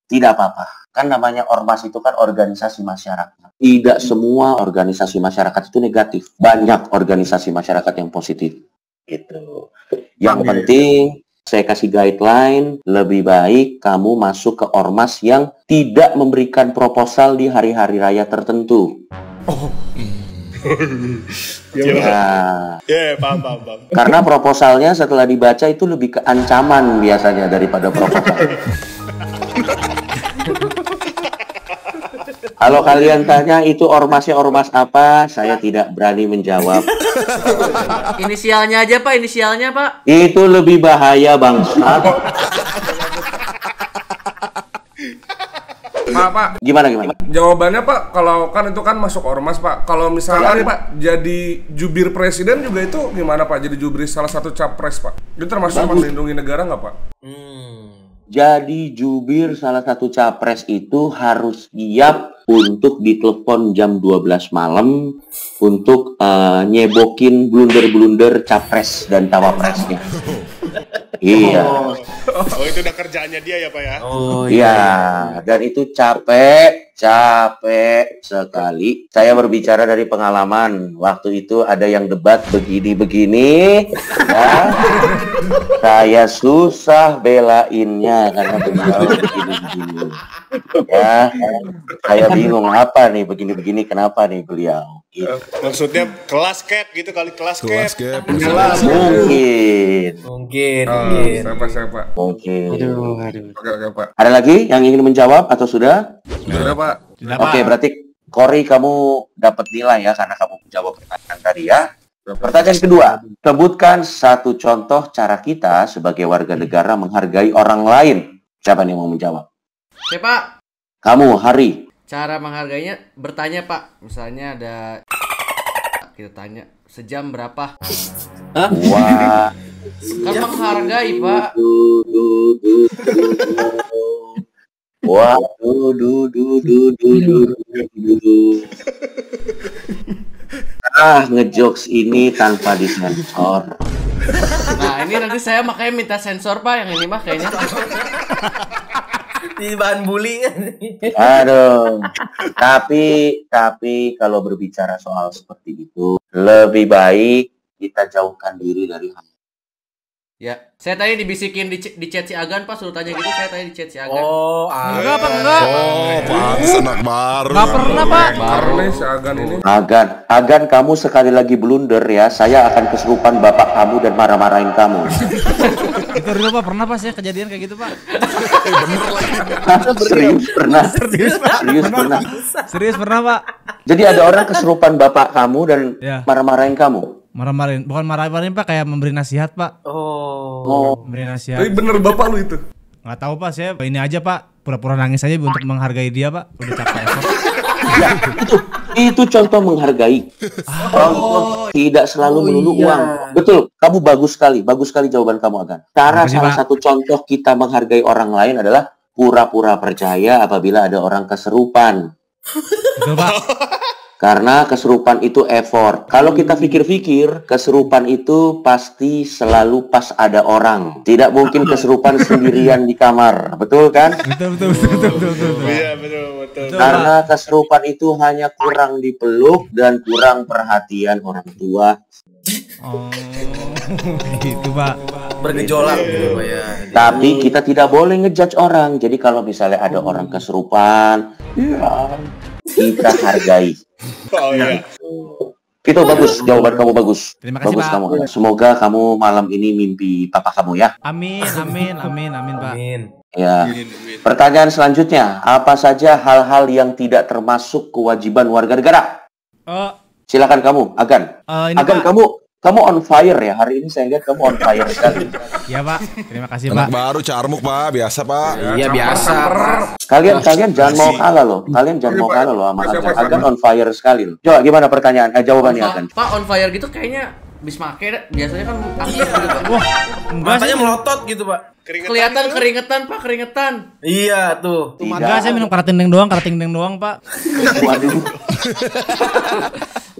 tidak apa-apa. Kan namanya ormas itu kan organisasi masyarakat. Tidak semua organisasi masyarakat itu negatif. Banyak organisasi masyarakat yang positif. Gitu. Yang penting saya kasih guideline, lebih baik kamu masuk ke ormas yang tidak memberikan proposal di hari-hari raya tertentu. Ya, Ya, paham, paham, paham. karena proposalnya setelah dibaca itu lebih ke ancaman biasanya daripada proposal. Kalau kalian tanya itu ormasnya ormas apa, saya tidak berani menjawab. Inisialnya aja Pak, inisialnya Pak. Itu lebih bahaya bangsa. Pak, Pak, Gimana gimana? jawabannya Pak, kalau kan itu kan masuk ormas Pak. Kalau misalkan Pak jadi jubir presiden juga itu gimana Pak? Jadi jubir salah satu capres Pak. Itu termasuk melindungi negara nggak Pak? Jadi jubir salah satu capres itu harus siap untuk ditelepon jam 12 malam untuk eh, nyebokin blunder-blunder capres dan cawapresnya. iya. Oh, itu udah kerjaannya dia ya, Pak ya? Oh, Iya, dan itu capek, capek sekali. Saya berbicara dari pengalaman. Waktu itu ada yang debat begini-begini, ya. Saya susah belainnya karena beliau begini-begini. Ya, saya bingung apa nih begini-begini, kenapa nih beliau? Gitu. Maksudnya kelas cap gitu kali kelas, Kelas cap. cap. Mungkin, Mungkin, Oh, mungkin. siapa siapa? mungkin. Oke oke Pak. Ada lagi yang ingin menjawab atau sudah? Sudah Pak. Oke, berarti Kori kamu dapat nilai ya karena kamu menjawab pertanyaan tadi ya. Pertanyaan kedua, sebutkan satu contoh cara kita sebagai warga negara menghargai orang lain. Siapa nih yang mau menjawab? Oke Pak, Kamu, Hari. cara menghargainya bertanya Pak. Misalnya ada kita tanya sejam berapa? Wah. Kan menghargai Pak. Wah, du du du du du du du. Ah, ngejokes ini tanpa disensor. Nah, ini nanti saya makanya minta sensor Pak yang ini mah kayaknya. Di bahan bully Aduh. Tapi tapi kalau berbicara soal seperti itu, lebih baik kita jauhkan diri dari hal Ya, saya tadi dibisikin di, di chat si Agan Pak suruh tanya gitu, saya tadi di chat si Agan. Oh, ah. Enggak, Pak, enggak. Oh, pantes anak baru. Nggak pernah, Pak. Baru nih si Agan ini. Agan, Agan kamu sekali lagi blunder ya, saya akan kesurupan bapak kamu dan marah-marahin kamu. Itu real Pak, pernah Pak saya kejadian kayak gitu Pak. Serius pernah? Serius pernah? Serius pernah Pak. Jadi ada orang kesurupan bapak kamu dan Ya. marah-marahin kamu. Marah-marahin, bukan marah-marahin Pak, kayak memberi nasihat Pak. Oh. Oh, Memberi nasihat. Tapi bener bapak lu itu. Nggak tahu Pak, saya ini aja Pak, pura-pura nangis aja untuk menghargai dia Pak. Udah capek effort. itu contoh menghargai. Contoh tidak selalu melulu uang. Betul, kamu bagus sekali, bagus sekali jawaban kamu Agan. Cara Makasih, salah Pak. satu contoh kita menghargai orang lain adalah pura-pura percaya apabila ada orang keserupan. Betul Pak. Karena keserupan itu effort. Kalau kita pikir-pikir, keserupan itu pasti selalu pas ada orang. Tidak mungkin keserupan sendirian di kamar. Betul kan? Betul betul betul betul betul. betul. Iya betul betul. Karena keserupan itu hanya kurang dipeluk dan kurang perhatian orang tua. Oh, itu pak. Bergejolak gitu Pak ya. Tapi kita tidak boleh ngejudge orang. Jadi kalau misalnya ada orang keserupan, ya kita hargai. Oh iya. Itu bagus, jawaban kamu bagus. Terima kasih, bagus Pak. kamu. Semoga kamu malam ini mimpi papa kamu ya. Amin amin amin amin pak. Amin. Ya. Pertanyaan selanjutnya, apa saja hal-hal yang tidak termasuk kewajiban warga negara? Oh, Silakan kamu, Agan. eh, ini Agan pak. kamu kamu on fire ya hari ini saya lihat kamu on fire sekali. Ya pak. Terima kasih Anak pak. baru carmuk pak, biasa pak. Iya biasa. Kalian kalian jangan mau kalah loh. Kalian jangan mau kalah loh sama Agan. Agan on fire sekali loh. Coba gimana pertanyaan? Eh, jawabannya Agan. Pak on fire gitu kayaknya bis make biasanya kan aktif gitu Pak. Wah. Matanya melotot gitu Pak. Keringetan Kelihatan itu. keringetan Pak, keringetan. Iya tuh. Enggak, saya minum karating deng doang, karating deng doang, Pak. Waduh.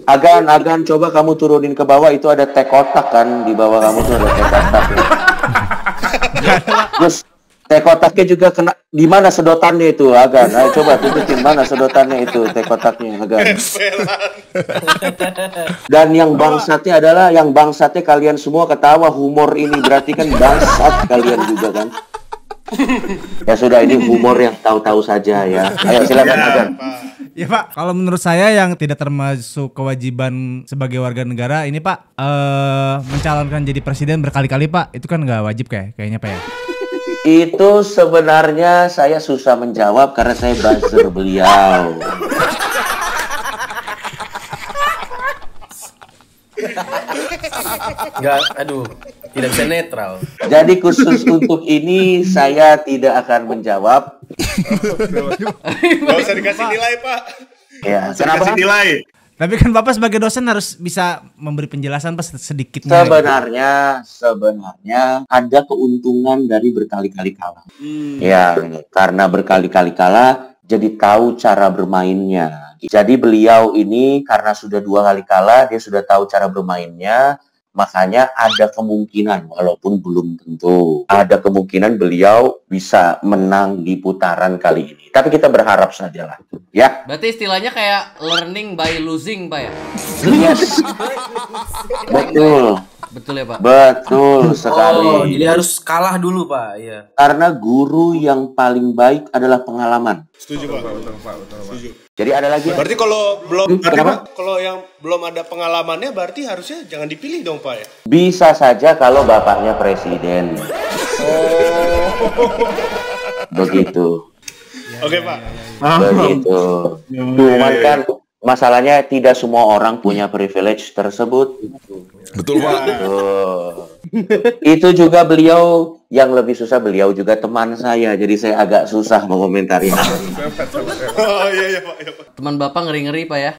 Agan, Agan, coba kamu turunin ke bawah itu ada teh kotak kan di bawah kamu tuh ada teh kotak. Ya. Terus teh kotaknya juga kena di mana sedotannya itu Agan? Ayo coba tunjukin mana sedotannya itu teh kotaknya Agan. Dan yang bangsatnya adalah yang bangsatnya kalian semua ketawa humor ini berarti kan bangsat kalian juga kan? Ya sudah ini humor yang tahu-tahu saja ya. Ayo silakan Agan. Ya Pak, kalau menurut saya yang tidak termasuk kewajiban sebagai warga negara ini Pak, eh mencalonkan jadi presiden berkali-kali Pak, itu kan nggak wajib kayak kayaknya Pak ya. Itu sebenarnya saya susah menjawab karena saya buzzer beliau. Enggak, aduh, tidak bisa netral. Jadi khusus untuk ini saya tidak akan menjawab. Gak usah dikasih nilai pak. Ya, kenapa? Tapi kan Bapak sebagai dosen harus bisa memberi penjelasan Pak sedikitnya. gitu. Sebenarnya, sebenarnya ada keuntungan dari berkali-kali kalah. Ya, karena berkali-kali kalah, jadi tahu cara bermainnya. Jadi beliau ini karena sudah dua kali kalah, dia sudah tahu cara bermainnya. Makanya ada kemungkinan, walaupun belum tentu, ada kemungkinan beliau bisa menang di putaran kali ini. Tapi kita berharap sajalah, ya. Berarti istilahnya kayak learning by losing, Pak ya? Yes, betul, Betul ya, Pak? betul sekali. Oh, jadi harus kalah dulu Pak. Iya. Karena guru yang paling baik adalah pengalaman. Setuju pak. Setuju. Jadi ada lagi? Berarti kalau belum Hmm? Pak, kalau yang belum ada pengalamannya berarti harusnya jangan dipilih dong pak ya. Bisa saja kalau bapaknya presiden. Begitu. Oke pak. Begitu. Cuman kan masalahnya tidak semua orang punya privilege tersebut. Betul pak. Tuh. Itu juga beliau yang lebih susah beliau juga teman saya. Jadi saya agak susah mengomentari. Oh iya iya pak. Iya, pak. Teman Bapak ngeri-ngeri, Pak ya?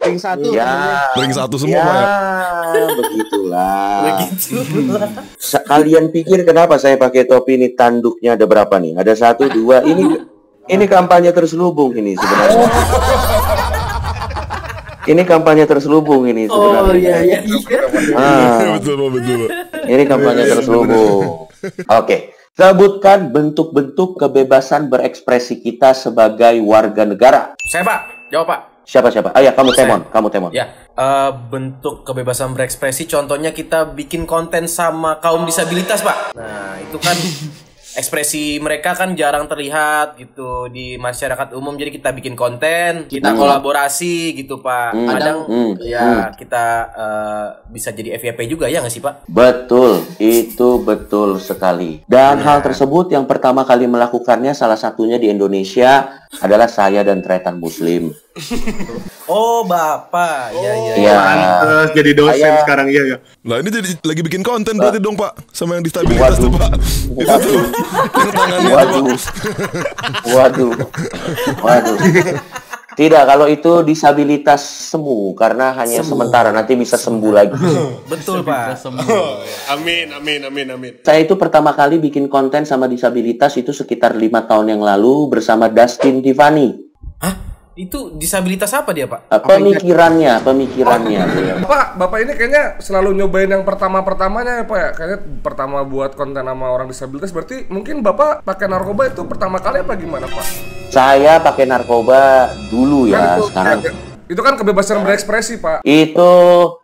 ya. Ring satu semua ya, pak ya. begitulah. Sa- Kalian pikir kenapa saya pakai topi ini tanduknya ada berapa nih? Ada satu, dua. Ini ini kampanye terselubung ini sebenarnya. Ini kampanye terselubung ini sebenarnya. Oh iya iya. Ah, Betul betul ini kampanye terselubung. Oke. Sebutkan bentuk-bentuk kebebasan berekspresi kita sebagai warga negara. Saya Pak, jawab Pak. Siapa siapa? Ayah kamu temon, kamu temon. Ya, eh, bentuk kebebasan berekspresi contohnya kita bikin konten sama kaum disabilitas, Pak. Nah, itu kan ekspresi mereka kan jarang terlihat gitu di masyarakat umum jadi kita bikin konten, kita kolaborasi gitu, Pak. Kadang Hmm. ya kita eh, bisa jadi FYP juga ya nggak sih, Pak? Betul, itu betul sekali. Dan hal tersebut yang pertama kali melakukannya salah satunya di Indonesia adalah saya dan Tretan Muslim. Oh, Bapak. Ya, ya. Iya. Pantes jadi dosen Saya- sekarang iya ya. Lah ini jadi lagi bikin konten berarti dong pak sama yang disabilitas tuh Waduh. pak. Itu tuh tangannya tuh Waduh. pak. Waduh. Waduh. Tidak, kalau itu disabilitas semu karena hanya sementara nanti bisa sembuh lagi. Betul, Pak. Oh, amin amin amin amin. Saya itu pertama kali bikin konten sama disabilitas itu sekitar lima tahun yang lalu bersama Dustin Tiffany. Hah? Itu disabilitas apa dia, Pak? Pemikirannya, pemikirannya. ya. Pak, Bapak ini kayaknya selalu nyobain yang pertama-pertamanya ya Pak ya Kayaknya pertama buat konten sama orang disabilitas Berarti mungkin Bapak pakai narkoba itu pertama kali apa gimana Pak? Saya pakai narkoba dulu ya, Kan itu, sekarang itu kan kebebasan berekspresi Pak itu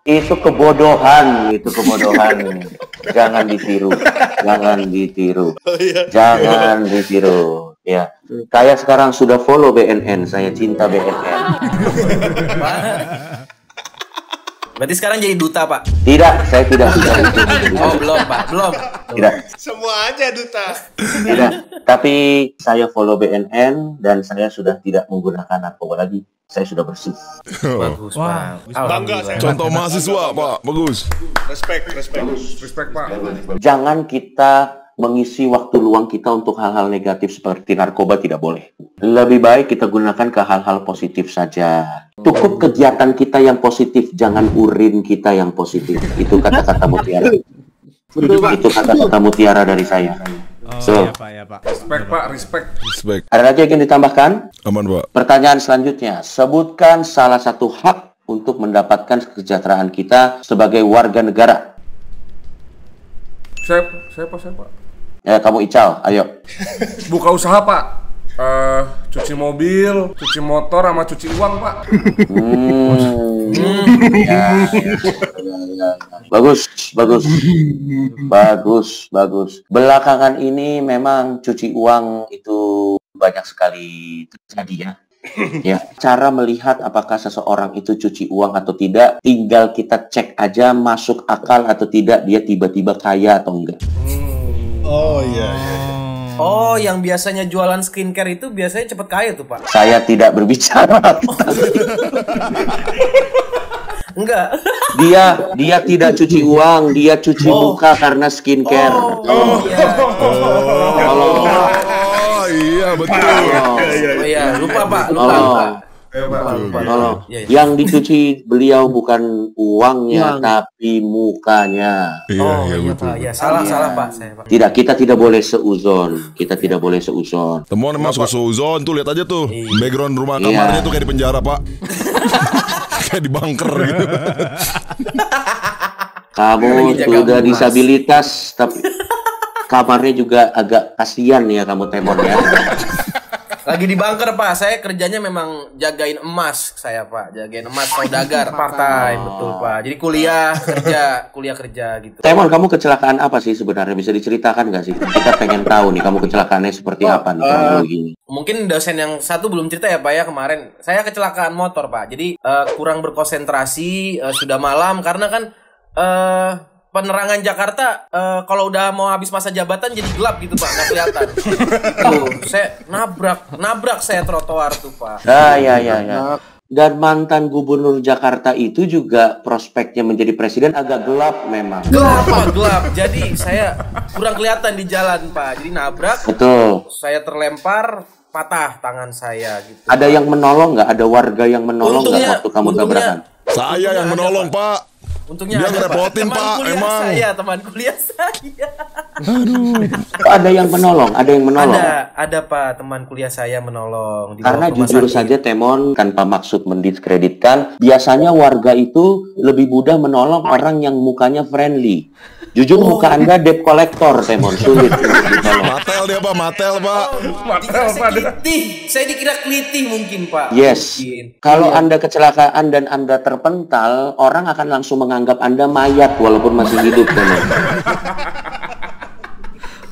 itu kebodohan, itu kebodohan. jangan ditiru, jangan ditiru, jangan ditiru. Ya, saya sekarang sudah follow BNN, saya cinta BNN. Berarti sekarang jadi duta, Pak. Tidak, saya tidak sudah itu. Oh, belum, Pak. Belum. Tidak, Semua aja duta. tidak. Tapi saya follow BNN dan saya sudah tidak menggunakan narkoba lagi. Saya sudah bersih. Bagus, Wah, Pak. Bangga saya. Contoh mahasiswa, Pak. Bagus. Respect, respect. Respect Pak Jangan kita mengisi waktu luang kita untuk hal-hal negatif seperti narkoba tidak boleh. Lebih baik kita gunakan ke hal-hal positif saja. Cukup kegiatan kita yang positif, jangan urin kita yang positif. Itu kata-kata mutiara. Itu kata-kata mutiara dari saya. Oh, So, iya Pak, ya Pak. Respect Pak, respect Respect. ada lagi yang ingin ditambahkan? Aman, Pak. Pertanyaan selanjutnya, sebutkan salah satu hak untuk mendapatkan kesejahteraan kita sebagai warga negara. Saya, saya Pak, saya Pak Ya, kamu Ical, ayo. Buka usaha Pak Eh, cuci mobil, cuci motor, sama cuci uang Pak Hmm. Ya, ya, ya, ya. Bagus, bagus. Bagus, bagus. Belakangan ini memang cuci uang itu banyak sekali terjadi ya. Ya, cara melihat apakah seseorang itu cuci uang atau tidak, tinggal kita cek aja masuk akal atau tidak dia tiba-tiba kaya atau enggak. Oh iya. Oh, yang biasanya jualan skincare itu biasanya cepet kaya tuh, Pak. Saya tidak berbicara. Enggak. dia dia tidak cuci uang, dia cuci muka karena skincare. Oh, iya. Tolong. Oh, iya, betul. Oh iya, lupa, Pak. Lupa, Tolong. lupa. Ya Pak Tolong. Iya, iya. Yang dicuci beliau bukan uangnya tapi mukanya. Iya, Oh, iya, iya, betul. Pak. Ya, salah, salah, Pak. Saya, Pak. Tidak, kita tidak boleh seuzon. Kita tidak boleh seuzon. Temuan emang suka suzon tuh lihat aja tuh background rumah Iya. kamarnya tuh kayak di penjara pak kayak di bunker gitu Kamu sudah disabilitas tapi kamarnya juga agak kasihan ya kamu Temon ya. Lagi di bunker, Pak. Saya kerjanya memang jagain emas saya, Pak. Jagain emas saudagar part-time, betul, Pak. Jadi kuliah, kerja, kuliah kerja gitu. Temon, kamu kecelakaan apa sih sebenarnya? Bisa diceritakan nggak sih? Kita pengen tahu nih kamu kecelakaannya seperti apa nih kronologinya. Mungkin dosen yang satu belum cerita ya Pak ya kemarin. Saya kecelakaan motor Pak. Jadi eh, kurang berkonsentrasi eh, sudah malam karena kan eh penerangan Jakarta eh, kalau udah mau habis masa jabatan jadi gelap gitu Pak, nggak kelihatan. Tuh, saya nabrak, nabrak saya trotoar tuh Pak. Ah, ya, ya, ya. Dan mantan gubernur Jakarta itu juga prospeknya menjadi presiden agak gelap memang. Gelap Pak, gelap. Jadi saya kurang kelihatan di jalan Pak. Jadi nabrak, Betul. saya terlempar, patah tangan saya gitu. Ada yang menolong nggak? Ada warga yang menolong nggak waktu kamu tabrakan? saya yang ada, menolong Pak. pak Untungnya Dia ada, ngerepotin, Teman Pak, kuliah emang. Saya, teman kuliah saya. Oh, ada yang menolong, ada yang menolong. Ada, ada Pak, teman kuliah saya menolong. Karena jujur sakit. saja Temon tanpa maksud mendiskreditkan, biasanya warga itu lebih mudah menolong orang yang mukanya friendly. Jujur Oh. muka Anda debt collector Temon, sulit. Matel dia pak matel pak Dikira saya kelitih, saya dikira kelitih mungkin Pak. Yes. Mungkin. Kalau Anda kecelakaan dan Anda terpental, orang akan langsung menganggap Anda mayat walaupun masih hidup Temon.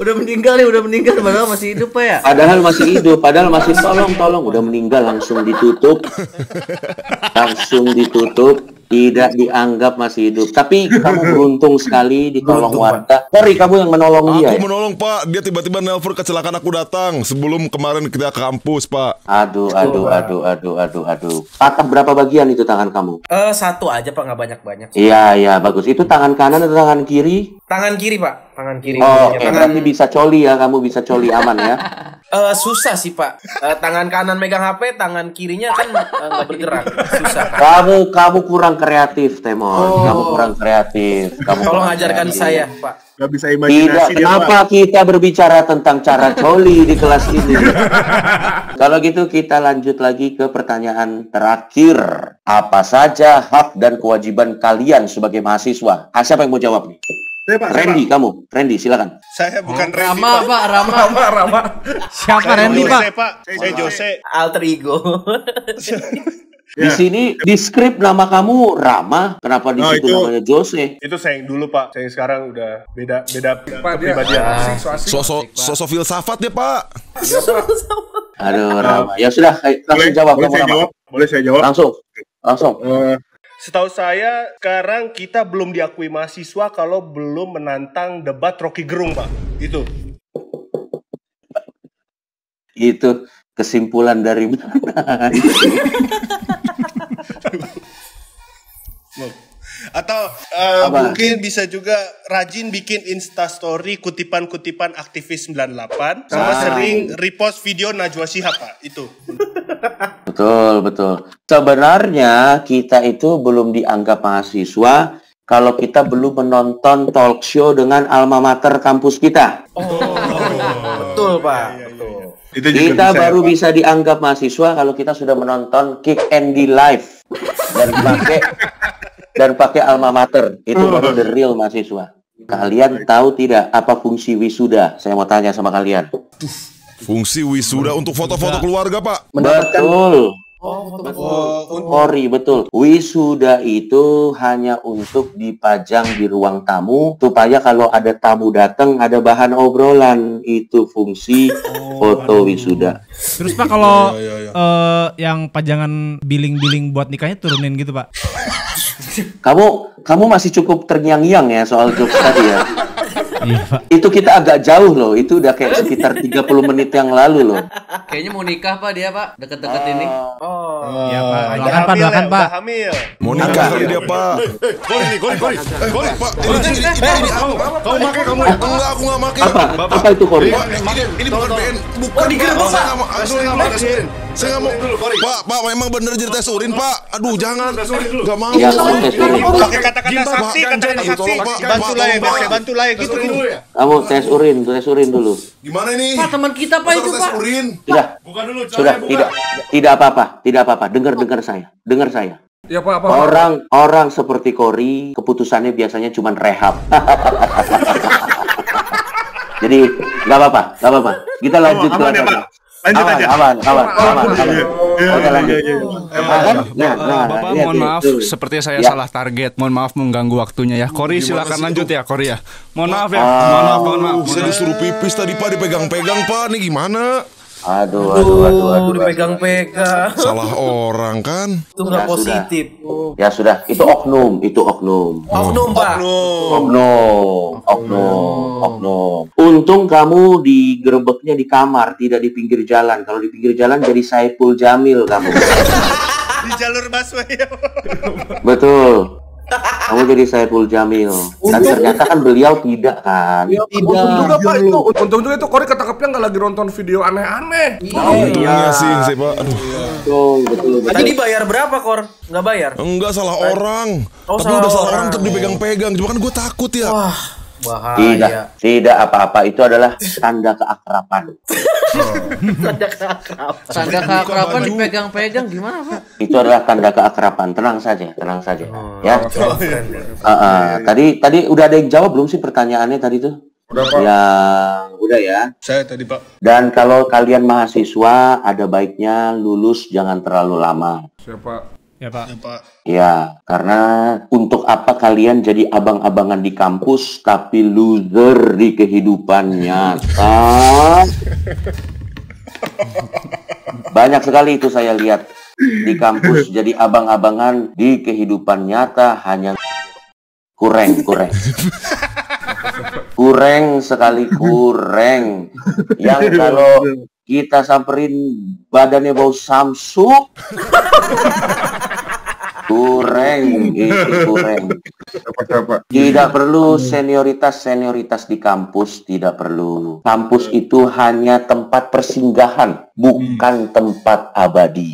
Udah meninggal nih, udah meninggal padahal masih hidup Pak ya. Padahal masih hidup, padahal masih tolong tolong udah meninggal langsung ditutup. Langsung ditutup, tidak dianggap masih hidup. Tapi kamu beruntung sekali ditolong warga. Sorry kamu yang menolong dia. aku ya? menolong pak dia tiba-tiba nelpon kecelakaan aku datang sebelum kemarin kita ke kampus pak Aduh, aduh, aduh, aduh, aduh, aduh. Patah berapa bagian itu tangan kamu? Eh, satu aja Pak, nggak banyak-banyak. Iya, iya, bagus. Itu tangan kanan atau tangan kiri? Tangan kiri Pak, tangan kiri. Oh, Ya, oke. tangan Berarti bisa coli ya, kamu bisa coli aman ya. Eh, susah sih pak. Eh, tangan kanan megang HP, tangan kirinya kan eh, nggak bergerak. Susah. Pak. Kamu kamu kurang kreatif, Temon. Kamu kurang kreatif. Kamu Oh. Tolong ajarkan kreatif. saya pak. Gak bisa Tidak, imajinasi dia, kenapa Pak. kita berbicara tentang cara coli di kelas ini? Kalau gitu kita lanjut lagi ke pertanyaan terakhir. Apa saja hak dan kewajiban kalian sebagai mahasiswa? Ah, siapa yang mau jawab nih? Saya, Pak. saya, Randy, kamu. Randy, silakan. Saya bukan Randy, Rama, Pak. Pak, Rama. Rama, Rama. Siapa Saya Randy, Jose, Pak? Pak. Saya Jose. Alter ego. Di Ya. sini di skrip nama kamu Rama, kenapa di Oh, situ itu- namanya Jose? Itu saya yang dulu, Pak. Saya yang sekarang udah beda beda Pak dia kepribadian. Sosok sosok filsafat ya Pak. Aduh, Rama. Ya sudah, ayo, langsung Boleh, jawab boleh kamu saya Rama. jawab? Boleh saya jawab? Langsung. Langsung. Eh, Setahu saya sekarang kita belum diakui mahasiswa kalau belum menantang debat Rocky Gerung, Pak. Itu. Itu kesimpulan dari mana? Atau Apa? mungkin bisa juga rajin bikin instastory kutipan-kutipan aktivis 98 sama Ah. sering repost video Najwa Shihab, Pak. Itu. Betul, betul. Sebenarnya kita itu belum dianggap mahasiswa kalau kita belum menonton talk show dengan alma mater kampus kita. Betul pak. Betul. Itu juga Kita bisa, baru ya, bisa dianggap mahasiswa kalau kita sudah menonton Kick Andy live dan pakai dan pakai alma mater. Itu baru the real mahasiswa. Kalian tahu tidak apa fungsi wisuda? Saya mau tanya sama kalian. Fungsi wisuda untuk foto-foto keluarga Pak. Betul. Kori betul. Wisuda itu hanya untuk dipajang di ruang tamu supaya kalau ada tamu datang ada bahan obrolan. Itu fungsi foto wisuda. Terus Pak kalau eh, yang pajangan billing-billing buat nikahnya turunin gitu Pak. Kamu kamu masih cukup terngiang-ngiang ya soal jokes tadi ya. Iya Pak. Itu kita agak jauh loh. Itu udah kayak sekitar 30 menit yang lalu loh. Kayaknya mau nikah, Pak, dia, Pak. Deket-deket ini. Oh. Iya Pak. Udah Doakan Pak, hamil doakan ya, Pak. hamil. Mau nikah kali dia Pak. Kori nih, Kori, Kori. Eh, Kori, Pak. Ini, ini, ini, ini, aku. Kamu pakai kamu. Enggak, aku enggak pakai. Apa? Apa itu Kori? Ini, ini bukan BN. Bukan dikirim Pak. Saya enggak mau. Saya enggak mau tes urin. Saya enggak mau. Pak, Pak, memang bener jadi tes urin, Pak. Aduh, jangan. Enggak mau. Iya, tes urin. Pakai kata-kata saksi, kata-kata saksi. Bantu lah ya. Bantu lah ya, gitu. Gitu. Kamu tes urin, tes urin dulu. Gimana ini? Pak, teman kita, Pak, itu, Masa tes Pak. urin. Sudah. Sudah, tidak tidak apa-apa, tidak apa-apa. Dengar dengar saya. Dengar saya. Ya Pak, apa? Orang orang seperti Kori keputusannya biasanya cuma rehab. Jadi nggak apa-apa, nggak apa-apa. Kita lanjut aman ya, ke Pak? Lanjut aman, aja. Aman, aman, aman, aman. Oke, lanjut. iya, iya. Nah? Nah, nah, Bapak mohon maaf sepertinya saya Ya. salah target. Mohon maaf mengganggu waktunya ya. Kori silakan lanjut itu? ya Kori ya. Mohon maaf ya. Ah. Mohon maaf, mohon maaf. Saya disuruh pipis tadi Pak dipegang-pegang Pak. Nih gimana? Aduh, aduh, aduh, aduh. Aduh, aduh. dipegang-pegang. Salah orang kan? Itu nggak Ya, positif. Ya sudah, itu oknum, itu oknum. Oknum pak. Oknum, oknum, oknum. Untung kamu digerebeknya di kamar, tidak di pinggir jalan. Kalau di pinggir jalan jadi Saiful Jamil kamu. Di jalur busway. Betul. Kamu jadi Saiful Jamil. Dan ternyata kan beliau tidak kan. Untung juga Pak itu. Untung juga itu Kori ketangkepnya nggak lagi nonton video aneh-aneh. Iya sih, saya Pak. Aduh. Betul, betul, betul. Tadi bayar berapa kor? Nggak bayar? Enggak salah orang. Oh, Tapi salah udah salah orang. orang tetap dipegang-pegang. Cuma kan gue takut ya. Wah, Tidak, bahaya. tidak apa-apa. Itu adalah tanda keakraban. Tanda keakraban dipegang-pegang gimana, Pak? Itu adalah tanda keakraban. Tenang saja, tenang saja. Oh, ya. Ah, ah. Tadi, tadi udah ada yang jawab belum sih pertanyaannya tadi tuh? Udah Pak. Yang udah ya. Saya tadi, Pak. Dan kalau kalian mahasiswa, ada baiknya lulus jangan terlalu lama. Siapa? Ya Pak. Ya, Pak. Ya, karena untuk apa kalian jadi abang-abangan di kampus tapi loser di kehidupan nyata? Banyak sekali itu saya lihat di kampus jadi abang-abangan di kehidupan nyata hanya kurang, kurang. Kurang sekali kurang. Yang kalau kita samperin badannya bau samsuk Kurang, itu kurang. Tidak perlu senioritas-senioritas di kampus, tidak perlu. Kampus itu hanya tempat persinggahan, bukan tempat abadi.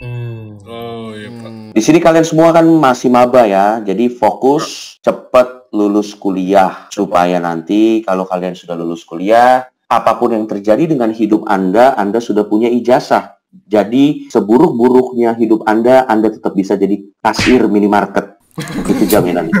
Hmm. Oh iya Pak. Di sini kalian semua kan masih maba ya, jadi fokus cepet lulus kuliah supaya nanti kalau kalian sudah lulus kuliah, apa pun yang terjadi dengan hidup Anda, Anda sudah punya ijazah. Jadi seburuk-buruknya hidup Anda, Anda tetap bisa jadi kasir minimarket. Itu jaminannya.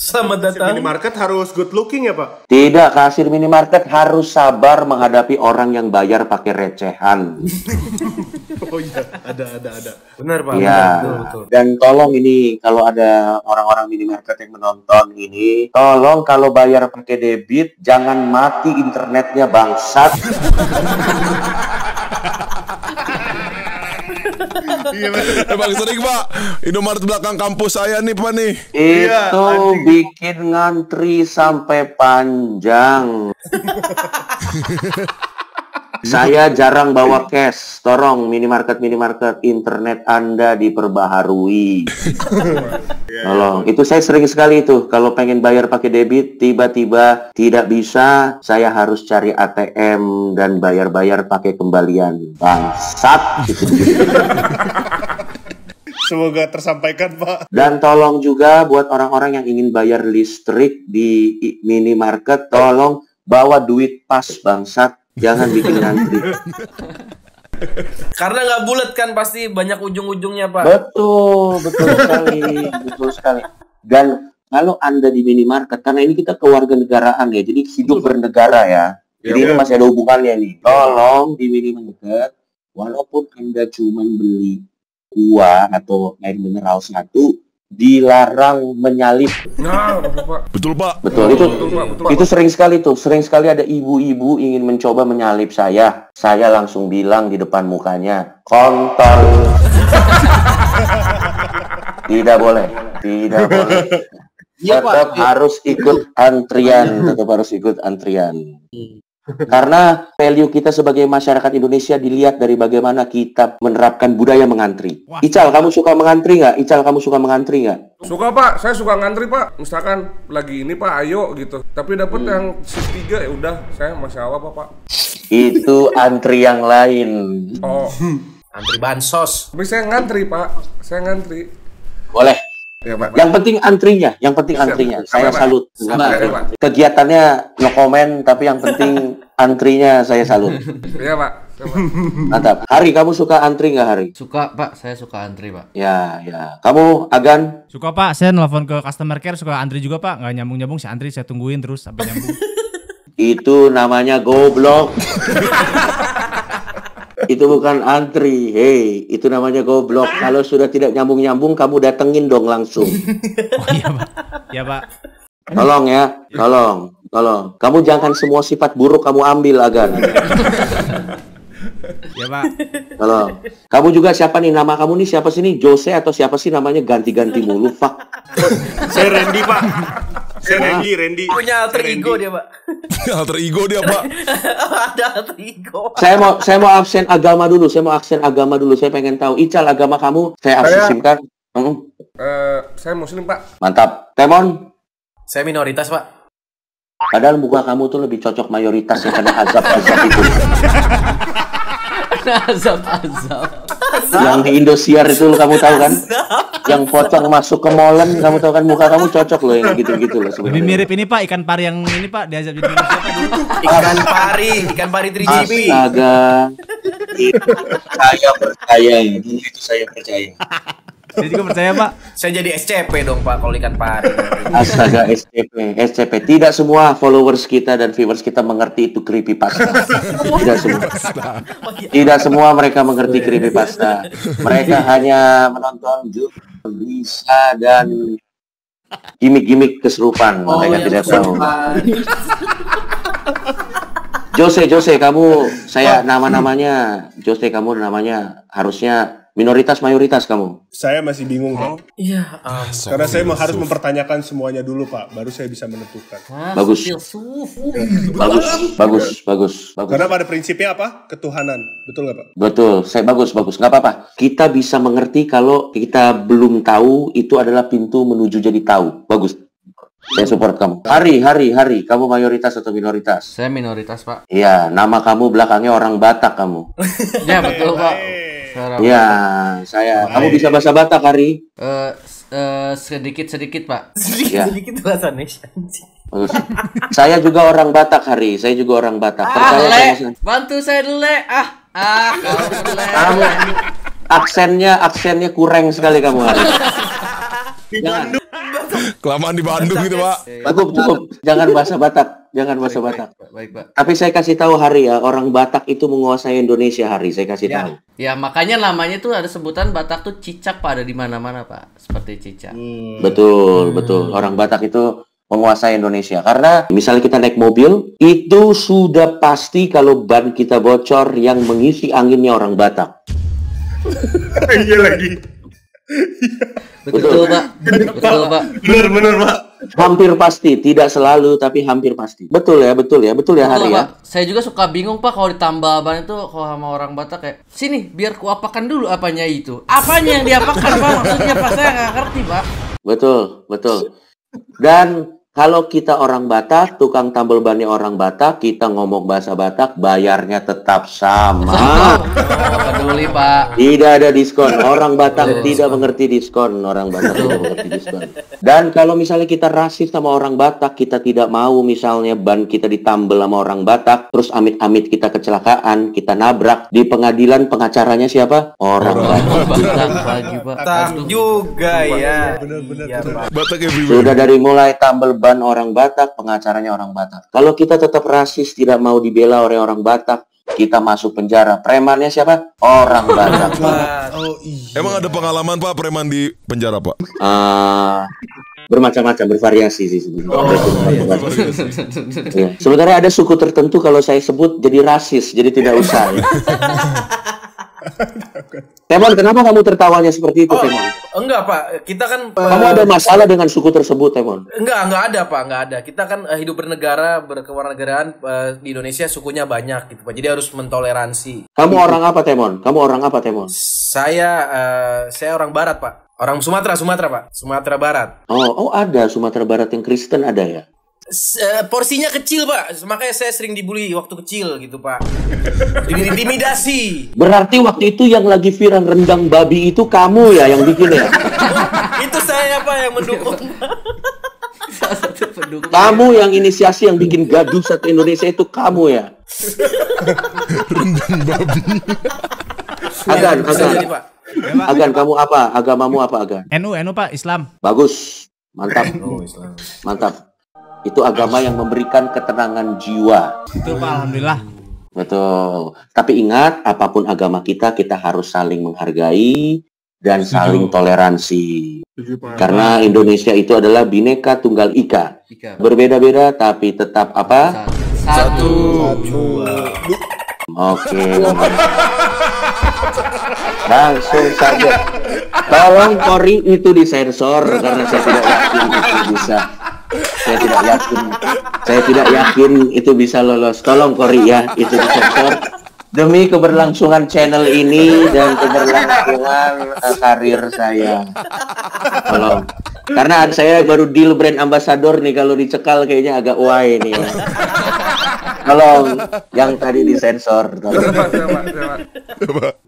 Selamat datang. Minimarket harus good looking ya Pak? Tidak, kasir minimarket harus sabar menghadapi orang yang bayar pakai recehan. Oh iya, ada ada ada. Benar Pak. Iya. Betul, betul. Dan tolong ini kalau ada orang-orang minimarket yang menonton ini, tolong kalau bayar pakai debit jangan mati internetnya bangsat. Emang sering Pak. Indomaret belakang kampus saya nih Pak nih. Itu bikin ngantri sampai panjang. Saya jarang bawa cash. Tolong minimarket minimarket internet Anda diperbaharui. Tolong. Itu saya sering sekali itu kalau pengen bayar pakai debit tiba-tiba tidak bisa, saya harus cari ATM dan bayar-bayar pakai kembalian. Bangsat. Semoga tersampaikan Pak. Dan tolong juga buat orang-orang yang ingin bayar listrik di minimarket, tolong bawa duit pas bangsat, jangan bikin ngantri. Karena nggak bulat kan pasti banyak ujung-ujungnya Pak. Betul, betul sekali, betul sekali. Dan kalau Anda di minimarket, karena ini kita kewarganegaraan ya, jadi hidup bernegara ya. Jadi ini masih ada hubungannya nih. Tolong di minimarket, walaupun Anda cuma beli kuah atau air mineral satu, dilarang menyalip. Nah, Bapak. Betul Pak. Betul, itu Betul, Pak, betul. itu sering sekali tuh, sering sekali ada ibu-ibu ingin mencoba menyalip saya. Saya langsung bilang di depan mukanya, kontol. tidak boleh, tidak boleh. Iya, Pak. Tetap harus ikut antrian, tetap harus ikut antrian. Karena value kita sebagai masyarakat Indonesia dilihat dari bagaimana kita menerapkan budaya mengantri. Ical, kamu suka mengantri nggak? Ical, kamu suka mengantri nggak? Suka Pak, saya suka ngantri Pak. Misalkan lagi ini Pak, ayo gitu. Tapi dapet Hmm. yang shift 3 ya udah, saya masih awal Pak. Itu antri yang lain. Oh, Antri bansos. tapi saya ngantri Pak. Saya ngantri. Boleh. Ya Pak. Yang penting antrinya, yang penting Siap. antrinya. Saya Pak. salut. Dengan Pak. Kegiatannya no komen, tapi yang penting antrinya saya salut. Iya Pak. Pak. Mantap. Hari, kamu suka antri nggak Hari? Suka Pak, saya suka antri Pak. Ya, ya. Kamu Agan? Suka pak, saya nelfon ke customer care suka antri juga pak, nggak nyambung nyambung, saya antri saya tungguin terus sampai nyambung. Itu namanya goblok. itu bukan antri. Hei, itu namanya goblok. Kalau sudah tidak nyambung-nyambung, kamu datengin dong langsung. Oh iya pak, iya pak. Tolong ya, tolong, tolong. Kamu jangan semua sifat buruk kamu ambil, Agan. Iya pak. Tolong. Kamu juga siapa nih? Nama kamu nih siapa sih nih? Jose atau siapa sih namanya? Ganti-ganti mulu, fuck. Saya Randy Pak. Saya Randy, Randy. Punya alter Saya ego dia Pak. Alter ego dia Pak. Ada alter ego. Saya mau saya mau absen agama dulu. Saya mau absen agama dulu. Saya pengen tahu Ical agama kamu. Saya absenkan. Hmm, Eh, saya muslim Pak. mantap. Temon, Saya minoritas Pak. padahal muka kamu tuh lebih cocok mayoritas yang kena azab-azab itu. Azab-azab. Yang di Indosiar itu kamu tahu kan? Yang pocong masuk ke molen, kamu tahu kan muka kamu cocok loh yang gitu-gitu loh Lebih sebenarnya. mirip ini pak, ikan pari yang ini pak, diajak jadi pak dulu. Ikan pari, ikan pari 3GP. Astaga. Saya percaya itu, itu saya percaya. Saya juga percaya pak. Saya jadi SCP dong Pak kalau ikan pari. Astaga SCP, SCP. Tidak semua followers kita dan viewers kita mengerti itu creepypasta. Tidak semua. Tidak semua mereka mengerti creepypasta. Mereka hanya menonton Lisa dan gimmick-gimmick keserupan. Oh, mereka tidak tahu. Jose, Jose, kamu saya nama-namanya Jose kamu namanya harusnya Minoritas mayoritas kamu? Saya masih bingung, Pak. Iya, um, Karena saya mau- harus mempertanyakan semuanya dulu, Pak. Baru saya bisa menentukan. Ah, Bagus. Bagus, bagus, bagus, bagus. Karena pada prinsipnya apa? Ketuhanan. Betul nggak, Pak? Betul, saya bagus, bagus. Nggak apa-apa. Kita bisa mengerti kalau kita belum tahu itu adalah pintu menuju jadi tahu. Bagus. Saya support kamu. Hari, hari, hari. Kamu mayoritas atau minoritas? Saya minoritas, Pak. Iya, nama kamu belakangnya orang Batak kamu. Ya, betul, Pak. Saya Iya, saya. Kamu bisa bahasa Batak, Hari? eh eh, sedikit-sedikit, Pak. Ya. sedikit bahasa Indonesia. saya juga orang Batak, Hari. Saya juga orang Batak. Ah, Percaya Le. sama. Bantu saya dulu. Ah, ah, kamu. Kamu aksennya aksennya kurang sekali kamu, Hari. Jangan. Kelamaan di Bandung gitu, Pak. Cukup, cukup. Jangan bahasa Batak. Jangan bahasa Batak. Baik, Pak. Tapi saya kasih tahu Hari ya, orang Batak itu menguasai Indonesia Hari. Saya kasih tahu. Ya, makanya namanya tuh ada sebutan Batak tuh cicak, Pak. Ada di mana-mana, Pak. Seperti cicak. Betul, betul. Orang Batak itu menguasai Indonesia. Karena misalnya kita naik mobil, itu sudah pasti kalau ban kita bocor yang mengisi anginnya orang Batak. Iya lagi. Betul, Pak. Betul, Pak. Bener, bener, Pak. Hampir pasti, tidak selalu tapi hampir pasti. Betul ya, betul ya, betul ya Betul, Hari ya. Pak. Saya juga suka bingung, Pak, kalau ditambah ban itu kalau sama orang Batak kayak, "Sini, biar kuapakan dulu apanya itu." Apanya yang diapakan, Pak? Maksudnya Pak saya nggak ngerti, Pak. Betul, betul. Dan kalau kita orang Batak, tukang tambal bannya orang Batak, kita ngomong bahasa Batak, bayarnya tetap sama. Peduli, Pak. Tidak ada diskon. Orang Batak tidak mengerti diskon. Orang Batak tidak mengerti diskon. Dan kalau misalnya kita rasis sama orang Batak, kita tidak mau misalnya ban kita ditambel sama orang Batak, terus amit-amit kita kecelakaan, kita nabrak di pengadilan pengacaranya siapa? Orang Batak. Batak juga ya. Bener-bener. Iya, Pak. Batak. Sudah dari mulai tambel ban orang Batak, pengacaranya orang Batak. Kalau kita tetap rasis, tidak mau dibela oleh orang Batak, kita masuk penjara. Premannya siapa? Orang Batak. Oh iya. Emang ada pengalaman Pak preman di penjara Pak? Eh, bermacam-macam, bervariasi sih sebenarnya. Iya. Sebenarnya ada suku tertentu kalau saya sebut jadi rasis, jadi tidak usah. Temon, kenapa kamu tertawanya seperti itu, Temon? Enggak, Pak. Kita kan Kamu ada masalah dengan suku tersebut, Temon? Enggak, enggak ada Pak, enggak ada. Kita kan eh, hidup bernegara, berkewarganegaraan eh, di Indonesia sukunya banyak gitu Pak. Jadi harus mentoleransi. Kamu orang apa, Temon? Kamu orang apa, Temon? Saya eh, saya orang barat, Pak. Orang Sumatera, Sumatera, Pak. Sumatera Barat. Oh, oh ada Sumatera Barat yang Kristen ada ya? Eh, porsinya kecil, Pak. Makanya saya sering dibully waktu kecil gitu, Pak. Diintimidasi. Berarti waktu itu yang lagi viral rendang babi itu kamu ya yang bikin ya? Itu saya, Pak, yang mendukung. Salah satu pendukung. Kamu yang inisiasi yang bikin gaduh satu Indonesia itu kamu ya? Agan, Bisa Agan, jadi, Pak. Agan, kamu apa? Agamamu apa, Agan? NU, NU Pak, Islam. Bagus, mantap, Oh, Islam. mantap. Itu agama yang memberikan ketenangan jiwa. Betul Pak, Alhamdulillah. Betul. Tapi ingat, apa pun agama kita, kita harus saling menghargai dan saling toleransi. Karena Indonesia itu adalah bineka tunggal ika. Tiga. Berbeda-beda tapi tetap apa? Satu. Oke. Langsung saja. Tolong Kori itu disensor karena saya tidak yakin itu bisa. Saya tidak yakin. Saya tidak yakin itu bisa lolos. Tolong Kori ya itu disensor demi keberlangsungan channel ini dan keberlangsungan eh, karir saya. Tolong. Karena saya baru deal brand ambassador nih kalau dicekal kayaknya agak why nih. ya. Tolong yang tadi disensor.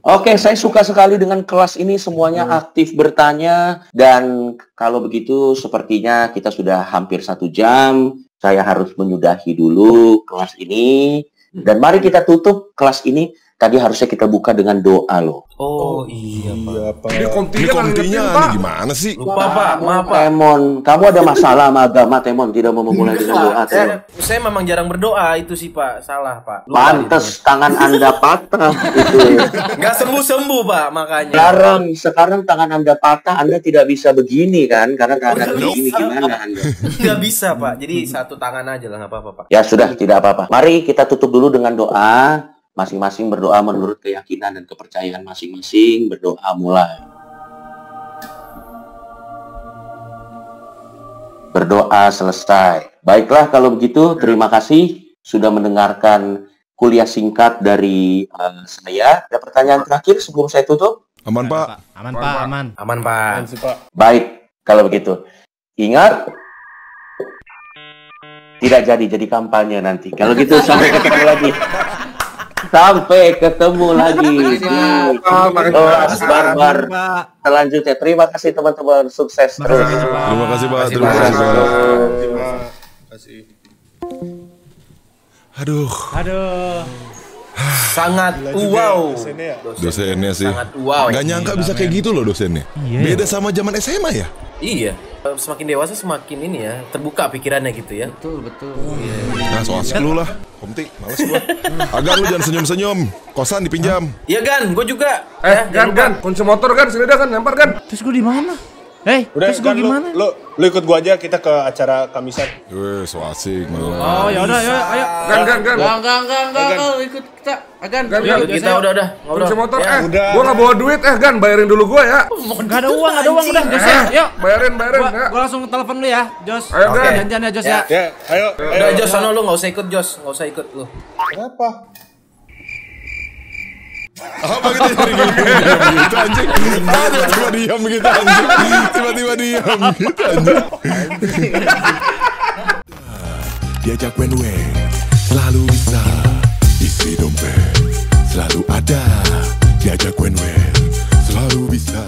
Oke, saya suka sekali dengan kelas ini semuanya aktif bertanya dan kalau begitu sepertinya kita sudah hampir satu jam. Saya harus menyudahi dulu kelas ini dan mari kita tutup kelas ini. Tadi harusnya kita buka dengan doa loh. Oh, iya, Pak. Iya, Pak. Ini Ini kontinya kan kontinya Pak. gimana sih? Lupa, Pak. Maaf, Pak. Temon, kamu ada masalah sama agama Temon? Tidak mau memulai dengan doa Temon. Saya, saya memang jarang berdoa itu sih, Pak. Salah, Pak. Lupa Pantes tangan anda patah itu. Nggak sembuh-sembuh, Pak, makanya. Sekarang, sekarang tangan anda patah, anda tidak bisa begini kan? Karena tangan begini gimana anda? Nggak bisa, Pak. Jadi satu tangan aja lah, apa-apa, Pak. Ya sudah, tidak apa-apa. Mari kita tutup dulu dengan doa. Masing-masing berdoa menurut keyakinan dan kepercayaan masing-masing. Berdoa mulai. Berdoa selesai. Baiklah kalau begitu, terima kasih sudah mendengarkan kuliah singkat dari eh, saya. Ada pertanyaan terakhir sebelum saya tutup? Aman pak. Aman pak, aman. Aman, Pak. sih pak Baik, kalau begitu. Ingat, tidak jadi jadi kampanye nanti. Kalau gitu sampai ketemu lagi. Sampai ketemu lagi di kelas barbar selanjutnya. Terima kasih teman-teman, sukses terus. Terima kasih pak. Terima kasih, kasih pak. terima kasih Aduh, Aduh. Sangat wow. Dosennya ya? dosennya sih. Sangat wow. Gak nyangka bisa kayak gitu loh dosennya. Iya, Beda sama zaman SMA ya. Iya. Semakin dewasa semakin ini ya, terbuka pikirannya gitu ya. Betul, betul. Nah, so asik lu lah. Komti, males gua. Agak lu jangan senyum-senyum. Kosan dipinjam. Iya Gan, gue juga. Eh, Ya, gan, gan, kunci motor gan, sini dah kan, lempar gan. Terus gue di mana? Hei, Udah, terus gue kan lu, gimana? lu, lu ikut gua aja kita ke acara kamisan. Weh, so asik. Oh, ya udah, ya, ayo. Gan, gan, gan. Enggak, enggak, enggak, enggak, enggak, ikut kita. Agan, Gan, gan. yuk, Kita udah udah ngobrol. Kunci motor, Ya. eh, udah. gua nggak bawa duit, eh gan, bayarin dulu gua ya. Enggak ada uang, enggak ada uang udah. Jos ya, yuk. Bayarin, bayarin Gua, ya. gua langsung telepon lu ya, Jos. Ayo, Gan. janjian ya, Jos Ya. ya. Ya, ayo. Udah ayo. Jos, sana lu nggak usah ikut Jos, nggak usah ikut lu. Kenapa? Apa gitu gitu anjing. Tiba-tiba diam gitu anjing. Tiba-tiba diam gitu anjing. Diajak wen-wen selalu bisa isi dompet selalu ada diajak wen-wen selalu bisa